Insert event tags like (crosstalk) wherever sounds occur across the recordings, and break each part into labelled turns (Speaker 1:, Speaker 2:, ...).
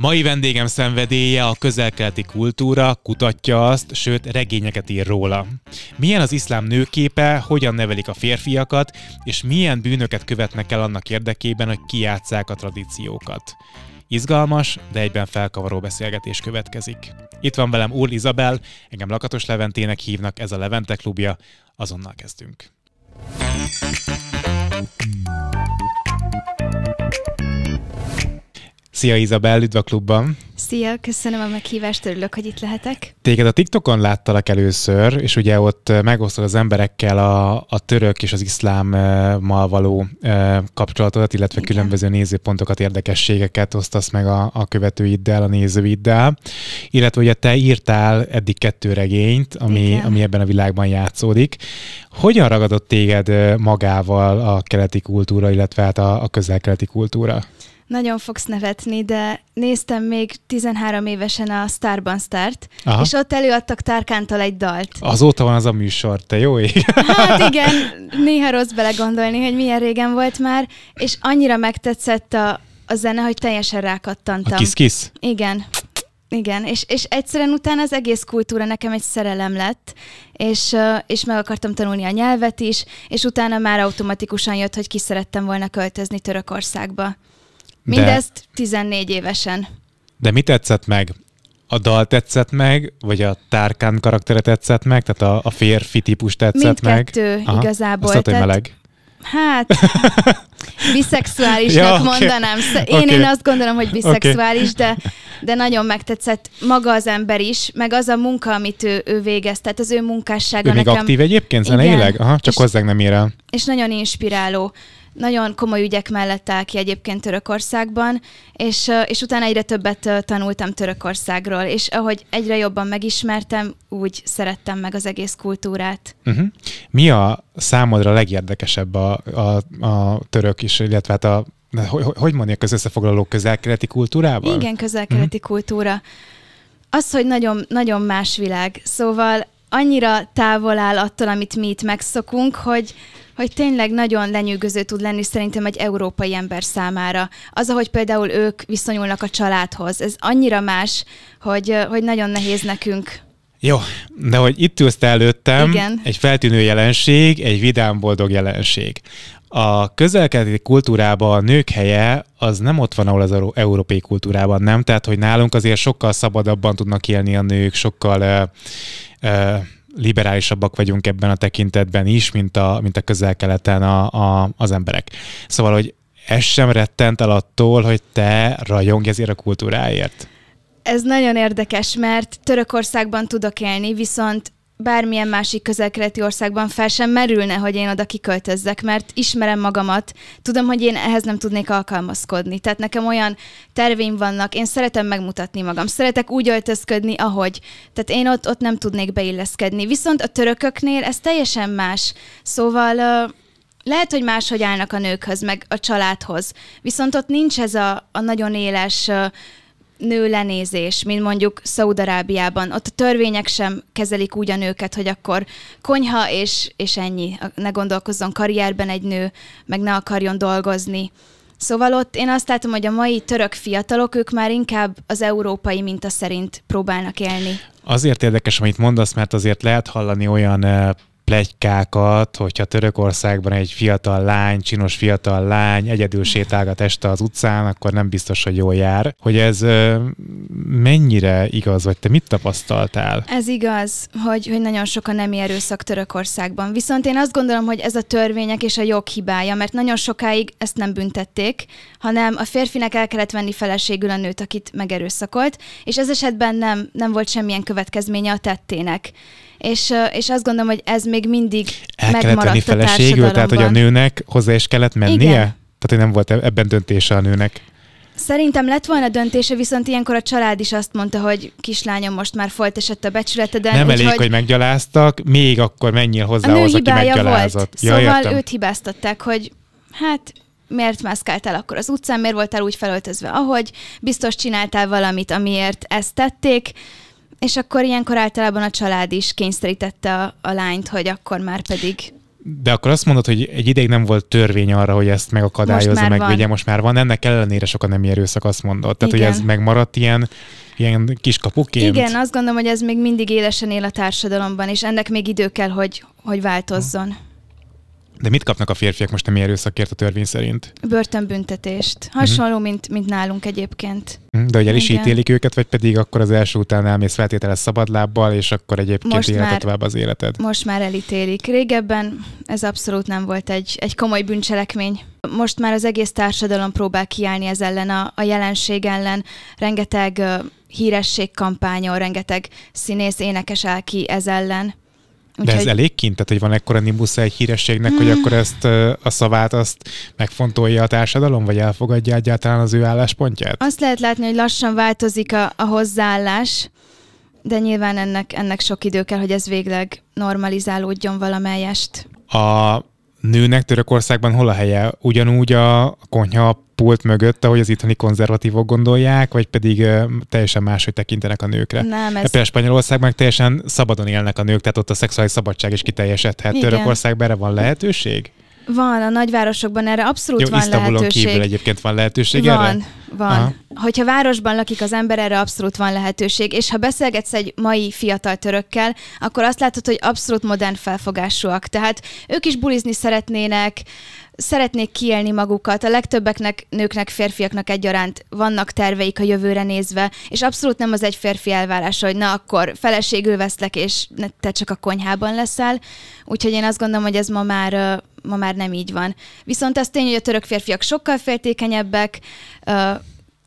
Speaker 1: Mai vendégem szenvedélye a közelkeleti kultúra, kutatja azt, sőt regényeket ír róla. Milyen az iszlám nőképe, hogyan nevelik a férfiakat, és milyen bűnöket követnek el annak érdekében, hogy kijátszák a tradíciókat. Izgalmas, de egyben felkavaró beszélgetés következik. Itt van velem Úr Izabel, engem Lakatos Leventének hívnak, ez a Levente klubja, azonnal kezdünk. Szia Izabel, üdv a klubban!
Speaker 2: Szia, köszönöm a meghívást, örülök, hogy itt lehetek.
Speaker 1: Téged a TikTokon láttalak először, és ugye ott megosztod az emberekkel a, a török és az iszlámmal való kapcsolatodat, illetve Igen. különböző nézőpontokat, érdekességeket osztasz meg a, a követőiddel, a nézőiddel. Illetve ugye te írtál eddig kettő regényt, ami, ami ebben a világban játszódik. Hogyan ragadott téged magával a keleti kultúra, illetve hát a, a közel-keleti kultúra?
Speaker 2: Nagyon fogsz nevetni, de néztem még 13 évesen a Starban Start, Aha. és ott előadtak Tárkántól egy dalt.
Speaker 1: Azóta van az a műsor, te jó ég.
Speaker 2: Hát igen, néha rossz belegondolni, hogy milyen régen volt már, és annyira megtetszett a, a zene, hogy teljesen rákattantam. A
Speaker 1: kis-kis?
Speaker 2: Igen. Igen, és, és egyszerűen utána az egész kultúra nekem egy szerelem lett, és, és meg akartam tanulni a nyelvet is, és utána már automatikusan jött, hogy ki szerettem volna költözni Törökországba. Mindezt de, 14 évesen.
Speaker 1: De mi tetszett meg? A dal tetszett meg, vagy a Tárkán karaktere tetszett meg? Tehát a, a férfi típus tetszett
Speaker 2: Mindkettő meg?
Speaker 1: Mindkettő
Speaker 2: igazából.
Speaker 1: Azt tehát, meleg.
Speaker 2: Hát, (laughs) biszexuálisnak ja, okay. mondanám. Én, okay. én azt gondolom, hogy biszexuális, okay. de, de nagyon megtetszett maga az ember is, meg az a munka, amit ő, ő végez, tehát az ő munkássága
Speaker 1: ő
Speaker 2: nekem...
Speaker 1: még aktív egyébként zeneileg? Aha, csak hozzánk nem ér el.
Speaker 2: És nagyon inspiráló nagyon komoly ügyek mellett áll ki egyébként Törökországban, és, és utána egyre többet tanultam Törökországról, és ahogy egyre jobban megismertem, úgy szerettem meg az egész kultúrát.
Speaker 1: Uh-huh. Mi a számodra legérdekesebb a, a, a török is, illetve hát a hogy, hogy mondják az összefoglaló közelkeleti kultúrában?
Speaker 2: Igen, közelkeleti uh-huh. kultúra. Az, hogy nagyon, nagyon más világ. Szóval annyira távol áll attól, amit mi itt megszokunk, hogy, hogy tényleg nagyon lenyűgöző tud lenni szerintem egy európai ember számára. Az, ahogy például ők viszonyulnak a családhoz, ez annyira más, hogy, hogy nagyon nehéz nekünk.
Speaker 1: Jó, de hogy itt ülsz előttem, Igen. egy feltűnő jelenség, egy vidám, boldog jelenség. A közelkeleti kultúrában a nők helye az nem ott van, ahol az európai kultúrában, nem? Tehát, hogy nálunk azért sokkal szabadabban tudnak élni a nők, sokkal uh, uh, liberálisabbak vagyunk ebben a tekintetben is, mint a, mint a közel-keleten a, a, az emberek. Szóval, hogy ez sem rettent el attól, hogy te rajongj ezért a kultúráért?
Speaker 2: Ez nagyon érdekes, mert Törökországban tudok élni, viszont bármilyen másik közelkeleti országban fel sem merülne, hogy én oda kiköltözzek, mert ismerem magamat, tudom, hogy én ehhez nem tudnék alkalmazkodni. Tehát nekem olyan terveim vannak, én szeretem megmutatni magam, szeretek úgy öltözködni, ahogy. Tehát én ott, ott nem tudnék beilleszkedni. Viszont a törököknél ez teljesen más. Szóval uh, lehet, hogy máshogy állnak a nőkhöz, meg a családhoz. Viszont ott nincs ez a, a nagyon éles uh, nő lenézés, mint mondjuk Szaudarábiában. Ott a törvények sem kezelik úgy a nőket, hogy akkor konyha és, és ennyi. Ne gondolkozzon karrierben egy nő, meg ne akarjon dolgozni. Szóval ott én azt látom, hogy a mai török fiatalok, ők már inkább az európai minta szerint próbálnak élni.
Speaker 1: Azért érdekes, amit mondasz, mert azért lehet hallani olyan plegykákat, hogyha Törökországban egy fiatal lány, csinos fiatal lány egyedül sétálgat este az utcán, akkor nem biztos, hogy jól jár. Hogy ez mennyire igaz, vagy te mit tapasztaltál?
Speaker 2: Ez igaz, hogy, hogy nagyon sok a nemi erőszak Törökországban. Viszont én azt gondolom, hogy ez a törvények és a jog hibája, mert nagyon sokáig ezt nem büntették, hanem a férfinek el kellett venni feleségül a nőt, akit megerőszakolt, és ez esetben nem, nem volt semmilyen következménye a tettének és, és azt gondolom, hogy ez még mindig El kellett venni feleségül,
Speaker 1: tehát hogy a nőnek hozzá is kellett mennie? Igen. Tehát, hogy nem volt ebben döntése a nőnek.
Speaker 2: Szerintem lett volna döntése, viszont ilyenkor a család is azt mondta, hogy kislányom most már folyt esett a becsületeden.
Speaker 1: Nem elég, hogy... hogy meggyaláztak, még akkor menjél hozzá az, aki meggyalázott. Volt.
Speaker 2: Ja, szóval értem. őt hibáztatták, hogy hát miért mászkáltál akkor az utcán, miért voltál úgy felöltözve, ahogy biztos csináltál valamit, amiért ezt tették, és akkor ilyenkor általában a család is kényszerítette a, a lányt, hogy akkor már pedig
Speaker 1: de akkor azt mondod, hogy egy ideig nem volt törvény arra, hogy ezt megakadályozza, megvédje, most már van. Ennek ellenére sokan nem erőszak, azt mondod. Tehát, Igen. hogy ez megmaradt ilyen, ilyen kis kapuként.
Speaker 2: Igen, azt gondolom, hogy ez még mindig élesen él a társadalomban, és ennek még idő kell, hogy, hogy változzon.
Speaker 1: De mit kapnak a férfiak most a erőszakért a törvény szerint?
Speaker 2: Börtönbüntetést. Hasonló, uh-huh. mint, mint nálunk egyébként.
Speaker 1: Uh-huh. De hogy el is Igen. ítélik őket, vagy pedig akkor az első után elmész feltételes szabadlábbal, és akkor egyébként most életet tovább az életed?
Speaker 2: Most már elítélik. Régebben ez abszolút nem volt egy, egy komoly bűncselekmény. Most már az egész társadalom próbál kiállni ez ellen, a, a jelenség ellen. Rengeteg uh, hírességkampányon, rengeteg színész, énekes áll ki ez ellen.
Speaker 1: De ez elég kint? Tehát, hogy van ekkora nimbusza egy hírességnek, hmm. hogy akkor ezt a szavát azt megfontolja a társadalom, vagy elfogadja egyáltalán az ő álláspontját?
Speaker 2: Azt lehet látni, hogy lassan változik a, a hozzáállás, de nyilván ennek, ennek sok idő kell, hogy ez végleg normalizálódjon valamelyest.
Speaker 1: A nőnek Törökországban hol a helye? Ugyanúgy a konyha pult mögött, ahogy az itthoni konzervatívok gondolják, vagy pedig teljesen máshogy tekintenek a nőkre?
Speaker 2: Nem, ez...
Speaker 1: Például Spanyolországban teljesen szabadon élnek a nők, tehát ott a szexuális szabadság is kiteljesedhet. Törökországban erre van lehetőség?
Speaker 2: Van, a nagyvárosokban erre abszolút Jó, van Isztambulon lehetőség.
Speaker 1: kívül egyébként van lehetőség
Speaker 2: van,
Speaker 1: erre?
Speaker 2: Van, Aha. Hogyha városban lakik az ember, erre abszolút van lehetőség, és ha beszélgetsz egy mai fiatal törökkel, akkor azt látod, hogy abszolút modern felfogásúak. Tehát ők is bulizni szeretnének, szeretnék kiélni magukat, a legtöbbeknek, nőknek, férfiaknak egyaránt vannak terveik a jövőre nézve, és abszolút nem az egy férfi elvárása, hogy na akkor feleségül veszlek, és te csak a konyhában leszel. Úgyhogy én azt gondolom, hogy ez ma már, ma már nem így van. Viszont az tény, hogy a török férfiak sokkal féltékenyebbek,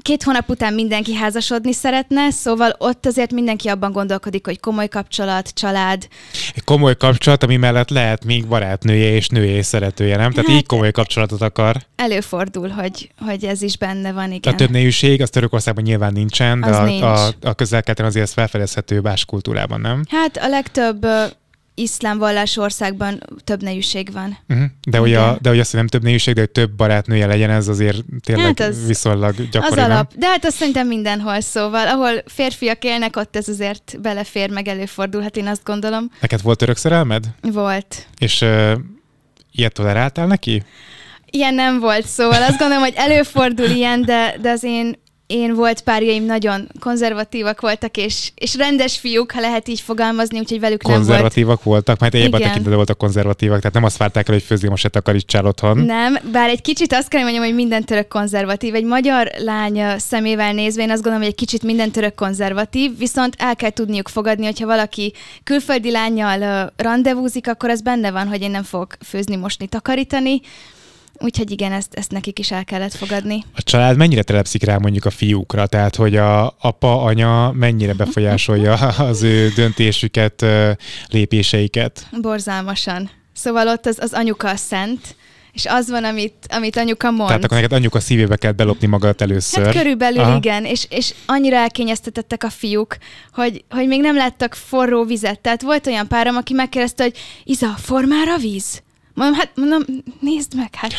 Speaker 2: két hónap után mindenki házasodni szeretne, szóval ott azért mindenki abban gondolkodik, hogy komoly kapcsolat, család.
Speaker 1: Komoly kapcsolat, ami mellett lehet még barátnője és nője és szeretője, nem? Tehát hát, így komoly kapcsolatot akar.
Speaker 2: Előfordul, hogy, hogy ez is benne van, igen.
Speaker 1: A többnéűség, az Törökországban nyilván nincsen, de az a, nincs. a, a közel azért ez felfedezhető más kultúrában, nem?
Speaker 2: Hát a legtöbb iszlám vallás országban több nejűség van.
Speaker 1: Uh-huh. De, hogy a, de hogy azt, hogy nem több nejűség, de hogy több barátnője legyen, ez azért tényleg hát az, viszonylag gyakori.
Speaker 2: Az alap. De hát azt szerintem mindenhol szóval. Ahol férfiak élnek, ott ez azért belefér, meg előfordulhat, én azt gondolom.
Speaker 1: Neked volt örök szerelmed?
Speaker 2: Volt.
Speaker 1: És uh, ilyet toleráltál neki?
Speaker 2: Ilyen nem volt, szóval azt gondolom, hogy előfordul ilyen, de, de az én én volt párjaim nagyon konzervatívak voltak, és, és rendes fiúk, ha lehet így fogalmazni, úgyhogy velük
Speaker 1: nem volt. Konzervatívak voltak, mert tekintetben voltak konzervatívak, tehát nem azt várták el, hogy főzni most se takarítsál otthon.
Speaker 2: Nem, bár egy kicsit azt kell mondjam, hogy minden török konzervatív. Egy magyar lány szemével nézve, én azt gondolom, hogy egy kicsit minden török konzervatív, viszont el kell tudniuk fogadni, hogyha valaki külföldi lányjal rendezvúzik, akkor az benne van, hogy én nem fogok főzni, mosni, takarítani Úgyhogy igen, ezt, ezt nekik is el kellett fogadni.
Speaker 1: A család mennyire telepszik rá mondjuk a fiúkra? Tehát, hogy a apa, anya mennyire befolyásolja (laughs) az ő döntésüket, lépéseiket?
Speaker 2: Borzalmasan. Szóval ott az, az anyuka a szent, és az van, amit, amit anyuka mond.
Speaker 1: Tehát akkor neked anyuka szívébe kell belopni magad először.
Speaker 2: Hát körülbelül Aha. igen, és, és annyira elkényeztetettek a fiúk, hogy, hogy még nem láttak forró vizet. Tehát volt olyan párom, aki megkérdezte, hogy Iza, formára víz? Mondom, hát mondom, nézd meg, hát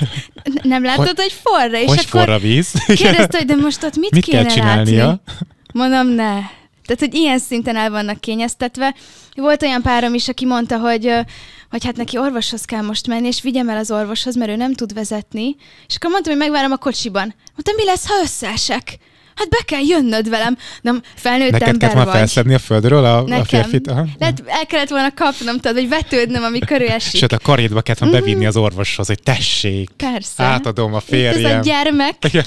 Speaker 2: nem látod, hogy, hogy forra?
Speaker 1: És hogy akkor forra víz? (laughs)
Speaker 2: kérdezte, hogy de most ott mit, mit kéne kell csinálnia? látni? Mondom, ne. Tehát, hogy ilyen szinten el vannak kényeztetve. Volt olyan párom is, aki mondta, hogy, hogy hát neki orvoshoz kell most menni, és vigyem el az orvoshoz, mert ő nem tud vezetni. És akkor mondtam, hogy megvárom a kocsiban. Mondtam, mi lesz, ha összeesek? Hát be kell jönnöd velem. Nem, felnőtt
Speaker 1: Neked
Speaker 2: ember
Speaker 1: kellett
Speaker 2: vagy.
Speaker 1: felszedni a földről a, Nekem. a férfit? Aha.
Speaker 2: Lehet, el kellett volna kapnom, tudod, hogy vetődnöm, amikor ő (laughs) esik.
Speaker 1: Sőt, a karédba kellett volna mm-hmm. bevinni az orvoshoz, hogy tessék,
Speaker 2: Persze.
Speaker 1: átadom a férjem.
Speaker 2: Ez a gyermek. (laughs)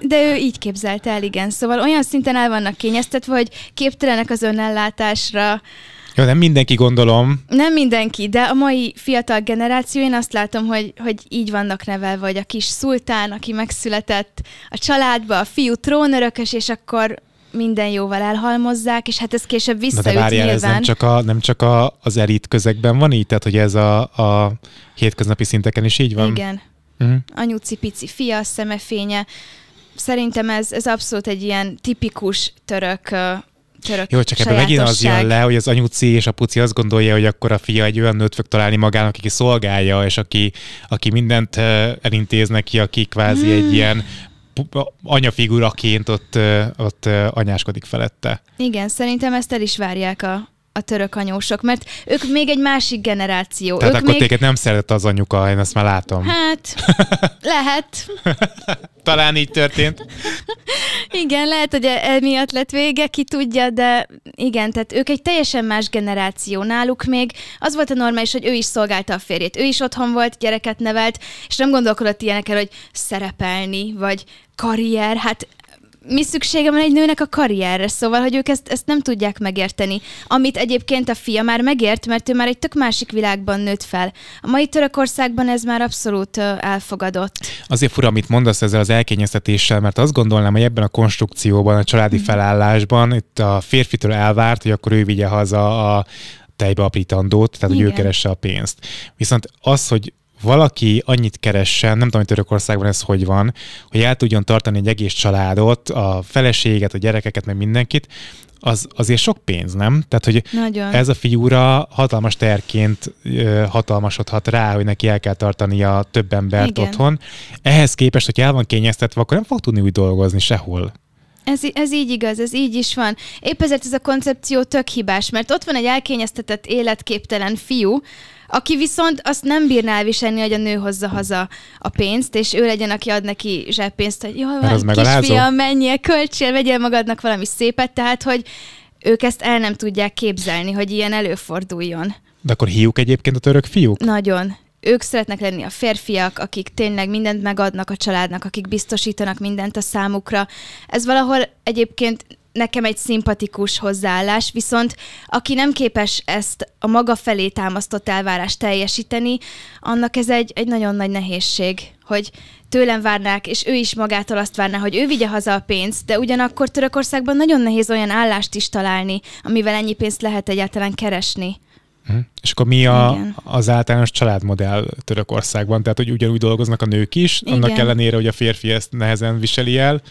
Speaker 2: De ő így képzelte el, igen. Szóval olyan szinten el vannak kényeztetve, hogy képtelenek az önellátásra,
Speaker 1: jó, nem mindenki gondolom.
Speaker 2: Nem mindenki, de a mai fiatal generáció, én azt látom, hogy, hogy így vannak nevelve, hogy a kis szultán, aki megszületett a családba, a fiú trónörökös, és akkor minden jóval elhalmozzák, és hát ez később visszaüt Na de várjál, nyilván.
Speaker 1: ez nem csak, a, nem csak a, az elit közegben van így, tehát hogy ez a, a hétköznapi szinteken is így van?
Speaker 2: Igen. Uh-huh. Anyuci pici fia, szemefénye. Szerintem ez, ez abszolút egy ilyen tipikus török török
Speaker 1: Jó, csak ebben megint az jön le, hogy az anyuci és a puci azt gondolja, hogy akkor a fia egy olyan nőt fog találni magának, aki szolgálja, és aki, aki mindent elintéz neki, aki kvázi hmm. egy ilyen anyafiguraként ott, ott anyáskodik felette.
Speaker 2: Igen, szerintem ezt el is várják a, a török anyósok, mert ők még egy másik generáció.
Speaker 1: Tehát
Speaker 2: ők
Speaker 1: akkor
Speaker 2: még...
Speaker 1: téged nem szeret az anyuka, én ezt már látom.
Speaker 2: Hát, (laughs) lehet.
Speaker 1: Talán így történt. (laughs)
Speaker 2: igen, lehet, hogy e- emiatt lett vége, ki tudja, de igen, tehát ők egy teljesen más generáció. Náluk még az volt a normális, hogy ő is szolgálta a férjét. Ő is otthon volt, gyereket nevelt, és nem gondolkodott ilyenekkel, hogy szerepelni, vagy karrier. Hát mi szüksége van egy nőnek a karrierre, szóval, hogy ők ezt, ezt nem tudják megérteni. Amit egyébként a fia már megért, mert ő már egy tök másik világban nőtt fel. A mai Törökországban ez már abszolút uh,
Speaker 1: Azért fura, amit mondasz ezzel az elkényeztetéssel, mert azt gondolnám, hogy ebben a konstrukcióban, a családi mm. felállásban itt a férfitől elvárt, hogy akkor ő vigye haza a tejbe aprítandót, tehát Igen. hogy ő keresse a pénzt. Viszont az, hogy valaki annyit keressen, nem tudom, hogy Törökországban ez hogy van, hogy el tudjon tartani egy egész családot, a feleséget, a gyerekeket, meg mindenkit, az azért sok pénz, nem? Tehát, hogy Nagyon. ez a fiúra hatalmas terként hatalmasodhat rá, hogy neki el kell tartani a több embert Igen. otthon. Ehhez képest, hogy el van kényeztetve, akkor nem fog tudni úgy dolgozni sehol.
Speaker 2: Ez, ez így igaz, ez így is van. Épp ezért ez a koncepció tök hibás, mert ott van egy elkényeztetett, életképtelen fiú, aki viszont azt nem bírná elviselni, hogy a nő hozza haza a pénzt, és ő legyen, aki ad neki zseppénzt, hogy jó, van, kisfiam, menjél, költsél, vegyél magadnak valami szépet, tehát, hogy ők ezt el nem tudják képzelni, hogy ilyen előforduljon.
Speaker 1: De akkor hiúk egyébként a török fiúk?
Speaker 2: Nagyon. Ők szeretnek lenni a férfiak, akik tényleg mindent megadnak a családnak, akik biztosítanak mindent a számukra. Ez valahol egyébként nekem egy szimpatikus hozzáállás, viszont aki nem képes ezt a maga felé támasztott elvárást teljesíteni, annak ez egy, egy nagyon nagy nehézség, hogy tőlem várnák, és ő is magától azt várná, hogy ő vigye haza a pénzt, de ugyanakkor Törökországban nagyon nehéz olyan állást is találni, amivel ennyi pénzt lehet egyáltalán keresni.
Speaker 1: Hm. És akkor mi a, az általános családmodell Törökországban? Tehát, hogy ugyanúgy dolgoznak a nők is, Igen. annak ellenére, hogy a férfi ezt nehezen viseli el,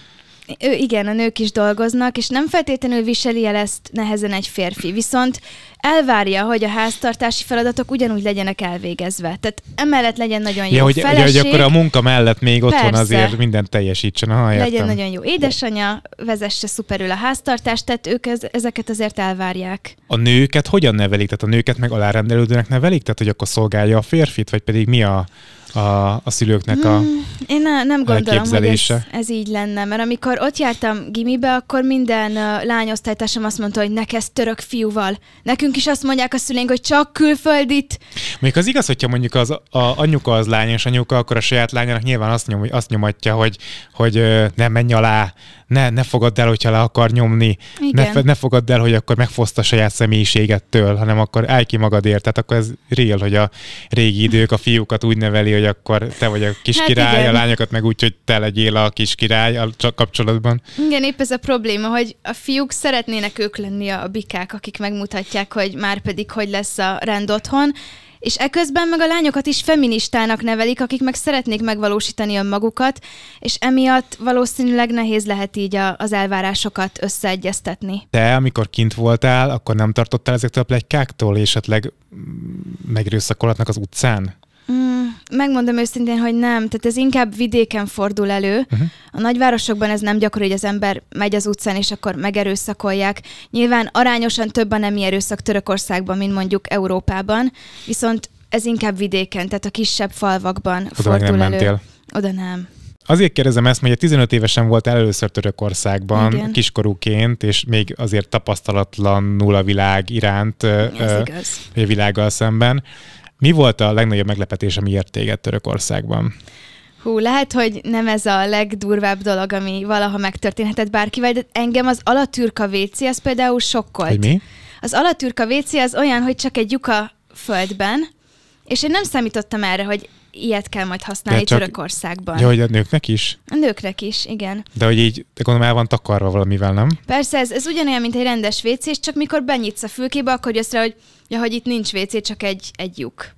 Speaker 2: ő, igen, a nők is dolgoznak, és nem feltétlenül viseli el ezt nehezen egy férfi, viszont elvárja, hogy a háztartási feladatok ugyanúgy legyenek elvégezve. Tehát emellett legyen nagyon jó ja,
Speaker 1: hogy, feleség. hogy akkor a munka mellett még otthon Persze. azért mindent teljesítsen. Aha,
Speaker 2: legyen nagyon jó édesanyja, vezesse szuperül a háztartást, tehát ők ez, ezeket azért elvárják.
Speaker 1: A nőket hogyan nevelik? Tehát a nőket meg alárendelődőnek nevelik? Tehát, hogy akkor szolgálja a férfit, vagy pedig mi a a, a szülőknek a hmm,
Speaker 2: Én ne, nem gondolom, hogy ez, ez így lenne, mert amikor ott jártam gimibe, akkor minden uh, lányosztálytársam azt mondta, hogy neked török fiúval. Nekünk is azt mondják a szüleink, hogy csak külföldit.
Speaker 1: Még az igaz, hogyha mondjuk az a anyuka az lányos anyuka, akkor a saját lányának nyilván azt, nyom, azt nyomatja, hogy, hogy nem menj alá, ne, ne fogadd el, hogyha le akar nyomni, ne, ne fogadd el, hogy akkor megfoszta a saját személyiségettől, hanem akkor állj ki magadért. Tehát akkor ez real, hogy a régi idők a fiúkat úgy neveli, hogy akkor te vagy a kis hát király, igen. a lányokat meg úgy, hogy te legyél a kis király a kapcsolatban.
Speaker 2: Igen, épp ez a probléma, hogy a fiúk szeretnének ők lenni a bikák, akik megmutatják, hogy már pedig hogy lesz a rend otthon, és eközben meg a lányokat is feministának nevelik, akik meg szeretnék megvalósítani önmagukat, és emiatt valószínűleg nehéz lehet így a, az elvárásokat összeegyeztetni.
Speaker 1: Te, amikor kint voltál, akkor nem tartottál ezektől a plegykáktól, és esetleg megrőszakolhatnak az utcán?
Speaker 2: Megmondom őszintén, hogy nem. Tehát ez inkább vidéken fordul elő. Uh-huh. A nagyvárosokban ez nem gyakori, hogy az ember megy az utcán, és akkor megerőszakolják. Nyilván arányosan több a nemi erőszak Törökországban, mint mondjuk Európában, viszont ez inkább vidéken, tehát a kisebb falvakban Oda fordul nem elő. Mentél. Oda nem.
Speaker 1: Azért kérdezem ezt, mert 15 évesen volt először Törökországban, Igen. kiskorúként, és még azért tapasztalatlanul a világ iránt, Ez igaz. a világgal szemben. Mi volt a legnagyobb meglepetés, ami ért téged Törökországban?
Speaker 2: Hú, lehet, hogy nem ez a legdurvább dolog, ami valaha megtörténhetett bárkivel, de engem az alatürka WC, az például sokkolt.
Speaker 1: Hogy mi?
Speaker 2: Az alatürka WC az olyan, hogy csak egy lyuka földben, és én nem számítottam erre, hogy ilyet kell majd használni csak... Törökországban.
Speaker 1: Ja, hogy a nőknek is?
Speaker 2: A nőknek is, igen.
Speaker 1: De hogy így, de gondolom el van takarva valamivel, nem?
Speaker 2: Persze, ez, ez ugyanolyan, mint egy rendes WC, csak mikor benyitsz a fülkébe, akkor jössz rá, hogy ja, hogy itt nincs WC, csak egy, egy lyuk.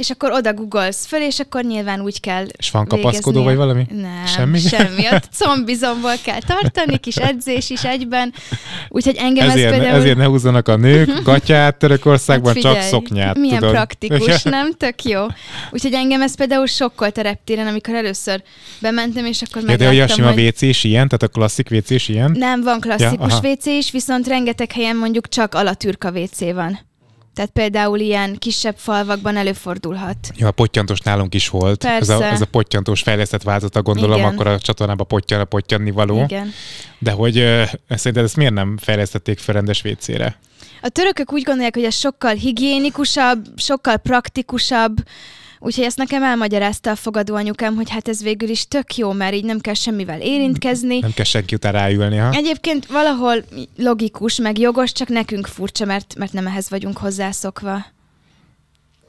Speaker 2: És akkor oda googolsz föl, és akkor nyilván úgy kell
Speaker 1: És van kapaszkodó vagy valami?
Speaker 2: Nem, semmi. semmi. Ott combizomból kell tartani, kis edzés is egyben. Úgyhogy engem
Speaker 1: ezért,
Speaker 2: ez például...
Speaker 1: Ezért ne húzzanak a nők (laughs) gatyát Törökországban, hát figyelj, csak szoknyát.
Speaker 2: Milyen
Speaker 1: tudod.
Speaker 2: praktikus, (laughs) nem? Tök jó. Úgyhogy engem ez például sokkolt a reptéren, amikor először bementem, és akkor
Speaker 1: megláttam, De olyan sima hogy... WC is ilyen, tehát a klasszik WC is ilyen?
Speaker 2: Nem, van klasszikus ja, WC is, viszont rengeteg helyen mondjuk csak alatürka WC van. Tehát például ilyen kisebb falvakban előfordulhat.
Speaker 1: Ja, a pottyantos nálunk is volt. Ez a, ez a pottyantos fejlesztett változata, gondolom, Igen. akkor a csatornába pottyan a pottyanni való. Igen. De hogy uh, szerinted ezt miért nem fejlesztették fel rendes WC-re?
Speaker 2: A törökök úgy gondolják, hogy ez sokkal higiénikusabb, sokkal praktikusabb, Úgyhogy ezt nekem elmagyarázta a fogadó anyukám, hogy hát ez végül is tök jó, mert így nem kell semmivel érintkezni.
Speaker 1: Nem kell senki után ráülni, ha?
Speaker 2: Egyébként valahol logikus, meg jogos, csak nekünk furcsa, mert, mert nem ehhez vagyunk hozzászokva.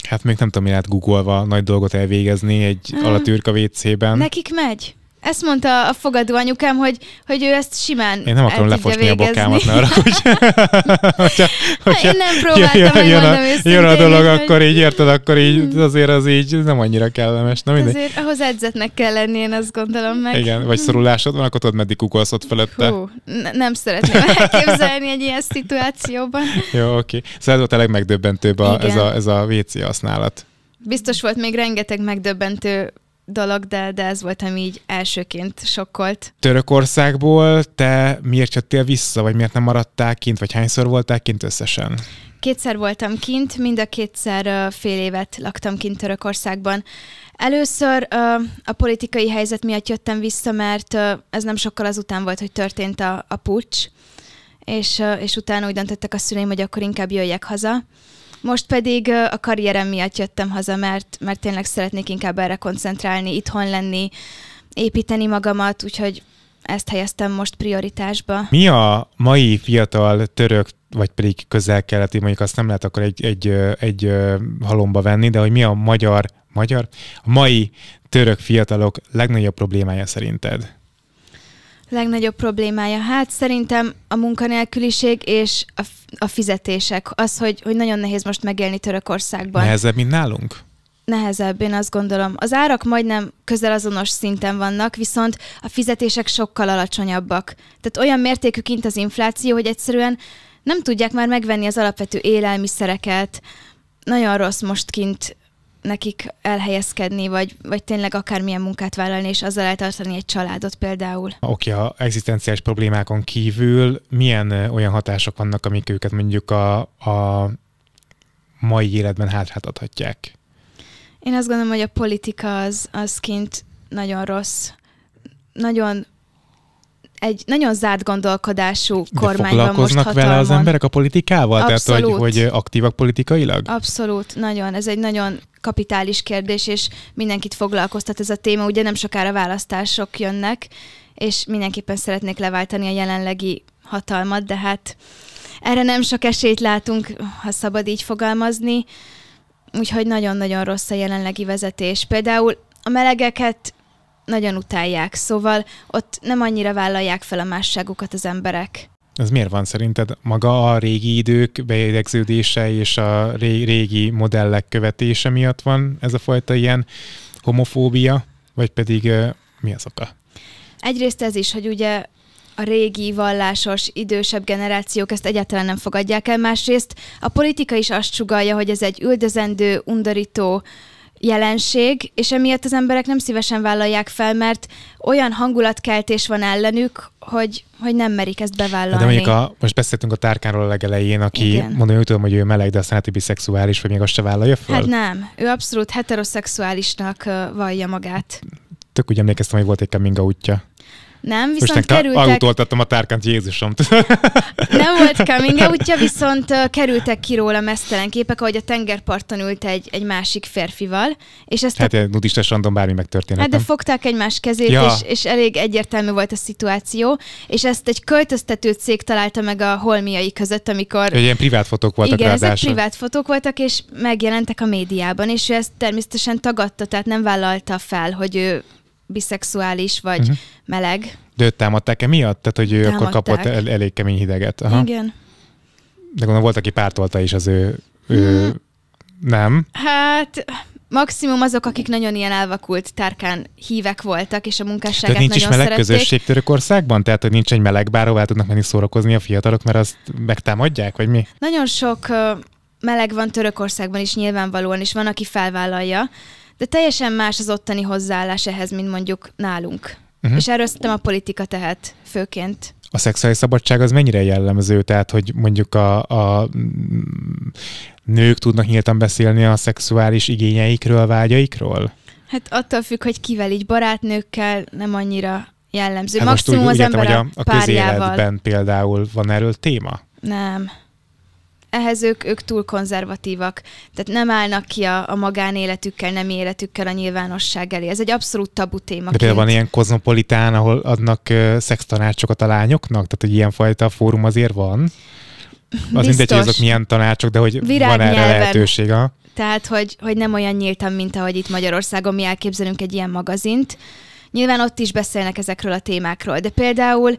Speaker 1: Hát még nem tudom, mi lehet googolva nagy dolgot elvégezni egy hmm. alatűrka WC-ben.
Speaker 2: Nekik megy. Ezt mondta a fogadó anyukám, hogy, hogy ő ezt simán
Speaker 1: Én nem akarom lefosni végezni. a bokámat, ne arra, (laughs) hogy...
Speaker 2: hogyha, hogyha Én nem próbáltam, jön,
Speaker 1: jön,
Speaker 2: a,
Speaker 1: jön a dolog, hogy... akkor így érted, akkor így azért az így nem annyira kellemes. Na mindegy.
Speaker 2: Azért ahhoz edzetnek kell lenni, én azt gondolom meg.
Speaker 1: Igen, vagy szorulásod van, akkor tudod, meddig kukolsz ott felette.
Speaker 2: Hú, nem szeretném elképzelni egy ilyen szituációban. (laughs)
Speaker 1: Jó, oké. Okay. Szóval ez volt a legmegdöbbentőbb a, ez, a, ez a WC használat.
Speaker 2: Biztos volt még rengeteg megdöbbentő dolog, de, de ez volt, ami így elsőként sokkolt.
Speaker 1: Törökországból te miért jöttél vissza, vagy miért nem maradtál kint, vagy hányszor voltál kint összesen?
Speaker 2: Kétszer voltam kint, mind a kétszer fél évet laktam kint Törökországban. Először a politikai helyzet miatt jöttem vissza, mert ez nem sokkal azután volt, hogy történt a, a pucs, és, és utána úgy döntöttek a szüleim, hogy akkor inkább jöjjek haza. Most pedig a karrierem miatt jöttem haza, mert, mert tényleg szeretnék inkább erre koncentrálni, itthon lenni, építeni magamat, úgyhogy ezt helyeztem most prioritásba.
Speaker 1: Mi a mai fiatal török, vagy pedig közel-keleti, mondjuk azt nem lehet akkor egy, egy, egy, halomba venni, de hogy mi a magyar, magyar, a mai török fiatalok legnagyobb problémája szerinted?
Speaker 2: Legnagyobb problémája? Hát szerintem a munkanélküliség és a, a fizetések. Az, hogy, hogy nagyon nehéz most megélni Törökországban.
Speaker 1: Nehezebb, mint nálunk?
Speaker 2: Nehezebb, én azt gondolom. Az árak majdnem közel azonos szinten vannak, viszont a fizetések sokkal alacsonyabbak. Tehát olyan mértékű kint az infláció, hogy egyszerűen nem tudják már megvenni az alapvető élelmiszereket. Nagyon rossz most kint nekik elhelyezkedni, vagy, vagy tényleg akármilyen munkát vállalni, és azzal eltartani egy családot például.
Speaker 1: Oké, okay, a egzisztenciális problémákon kívül milyen olyan hatások vannak, amik őket mondjuk a, a mai életben hátráltathatják?
Speaker 2: Én azt gondolom, hogy a politika az, az kint nagyon rossz. Nagyon egy nagyon zárt gondolkodású kormányban most
Speaker 1: foglalkoznak vele az emberek a politikával? Abszolút. Tehát, hogy, hogy aktívak politikailag?
Speaker 2: Abszolút, nagyon. Ez egy nagyon kapitális kérdés, és mindenkit foglalkoztat ez a téma. Ugye nem sokára választások jönnek, és mindenképpen szeretnék leváltani a jelenlegi hatalmat, de hát erre nem sok esélyt látunk, ha szabad így fogalmazni. Úgyhogy nagyon-nagyon rossz a jelenlegi vezetés. Például a melegeket nagyon utálják, szóval ott nem annyira vállalják fel a másságukat az emberek.
Speaker 1: Ez miért van szerinted? Maga a régi idők beidegződése és a régi modellek követése miatt van ez a fajta ilyen homofóbia, vagy pedig mi az oka?
Speaker 2: Egyrészt ez is, hogy ugye a régi, vallásos, idősebb generációk ezt egyáltalán nem fogadják el. Másrészt a politika is azt sugalja, hogy ez egy üldözendő, undorító, jelenség, és emiatt az emberek nem szívesen vállalják fel, mert olyan hangulatkeltés van ellenük, hogy, hogy nem merik ezt bevállalni. De
Speaker 1: mondjuk a, most beszéltünk a tárkánról a legelején, aki Igen. mondom, hogy tudom, hogy ő meleg, de aztán hát biszexuális, vagy még azt se vállalja fel?
Speaker 2: Hát nem, ő abszolút heteroszexuálisnak vallja magát.
Speaker 1: Tök úgy emlékeztem, hogy volt egy coming útja.
Speaker 2: Nem, viszont Most kerültek...
Speaker 1: Autoltattam a tárkánt, Jézusom. (laughs)
Speaker 2: Nem volt coming útja, viszont kerültek ki róla mesztelen képek, ahogy a tengerparton ült egy, egy másik férfival. És ezt
Speaker 1: hát a... nudista random bármi megtörténhet.
Speaker 2: Hát de fogták egymás kezét, ja. és, és elég egyértelmű volt a szituáció, és ezt egy költöztető cég találta meg a holmiai között, amikor...
Speaker 1: Egy ilyen privát fotók voltak
Speaker 2: Igen, ráadásul. ezek privát fotók voltak, és megjelentek a médiában, és ő ezt természetesen tagadta, tehát nem vállalta fel, hogy ő biszexuális vagy uh-huh. meleg.
Speaker 1: De őt támadták-e miatt? Tehát, hogy ő támadták. akkor kapott el, elég kemény hideget.
Speaker 2: Aha. Igen.
Speaker 1: De gondolom volt, aki pártolta is az ő... ő... Hmm. Nem?
Speaker 2: Hát maximum azok, akik nagyon ilyen elvakult tárkán hívek voltak, és a munkásságát
Speaker 1: Tehát nincs is meleg
Speaker 2: szerették.
Speaker 1: közösség Törökországban? Tehát, hogy nincs egy meleg bár, ahová tudnak menni szórakozni a fiatalok, mert azt megtámadják, vagy mi?
Speaker 2: Nagyon sok meleg van Törökországban is nyilvánvalóan, és van, aki felvállalja, de teljesen más az ottani hozzáállás ehhez, mint mondjuk nálunk. Uh-huh. És erről szerintem a politika tehet főként.
Speaker 1: A szexuális szabadság az mennyire jellemző? Tehát, hogy mondjuk a, a nők tudnak nyíltan beszélni a szexuális igényeikről, vágyaikról?
Speaker 2: Hát attól függ, hogy kivel így barátnőkkel nem annyira jellemző. Hát Maximum most úgy, az ember
Speaker 1: hogy a, a közéletben például van erről téma?
Speaker 2: Nem ehhez ők, ők túl konzervatívak, tehát nem állnak ki a, a magánéletükkel, nem életükkel a nyilvánosság elé. Ez egy abszolút tabu téma.
Speaker 1: De például van ilyen kozmopolitán, ahol adnak uh, szextanácsokat a lányoknak? Tehát, hogy ilyenfajta fórum azért van? Az mindegy, hogy azok milyen tanácsok, de hogy van erre lehetőség. Ha?
Speaker 2: Tehát, hogy, hogy nem olyan nyíltan, mint ahogy itt Magyarországon mi elképzelünk egy ilyen magazint. Nyilván ott is beszélnek ezekről a témákról, de például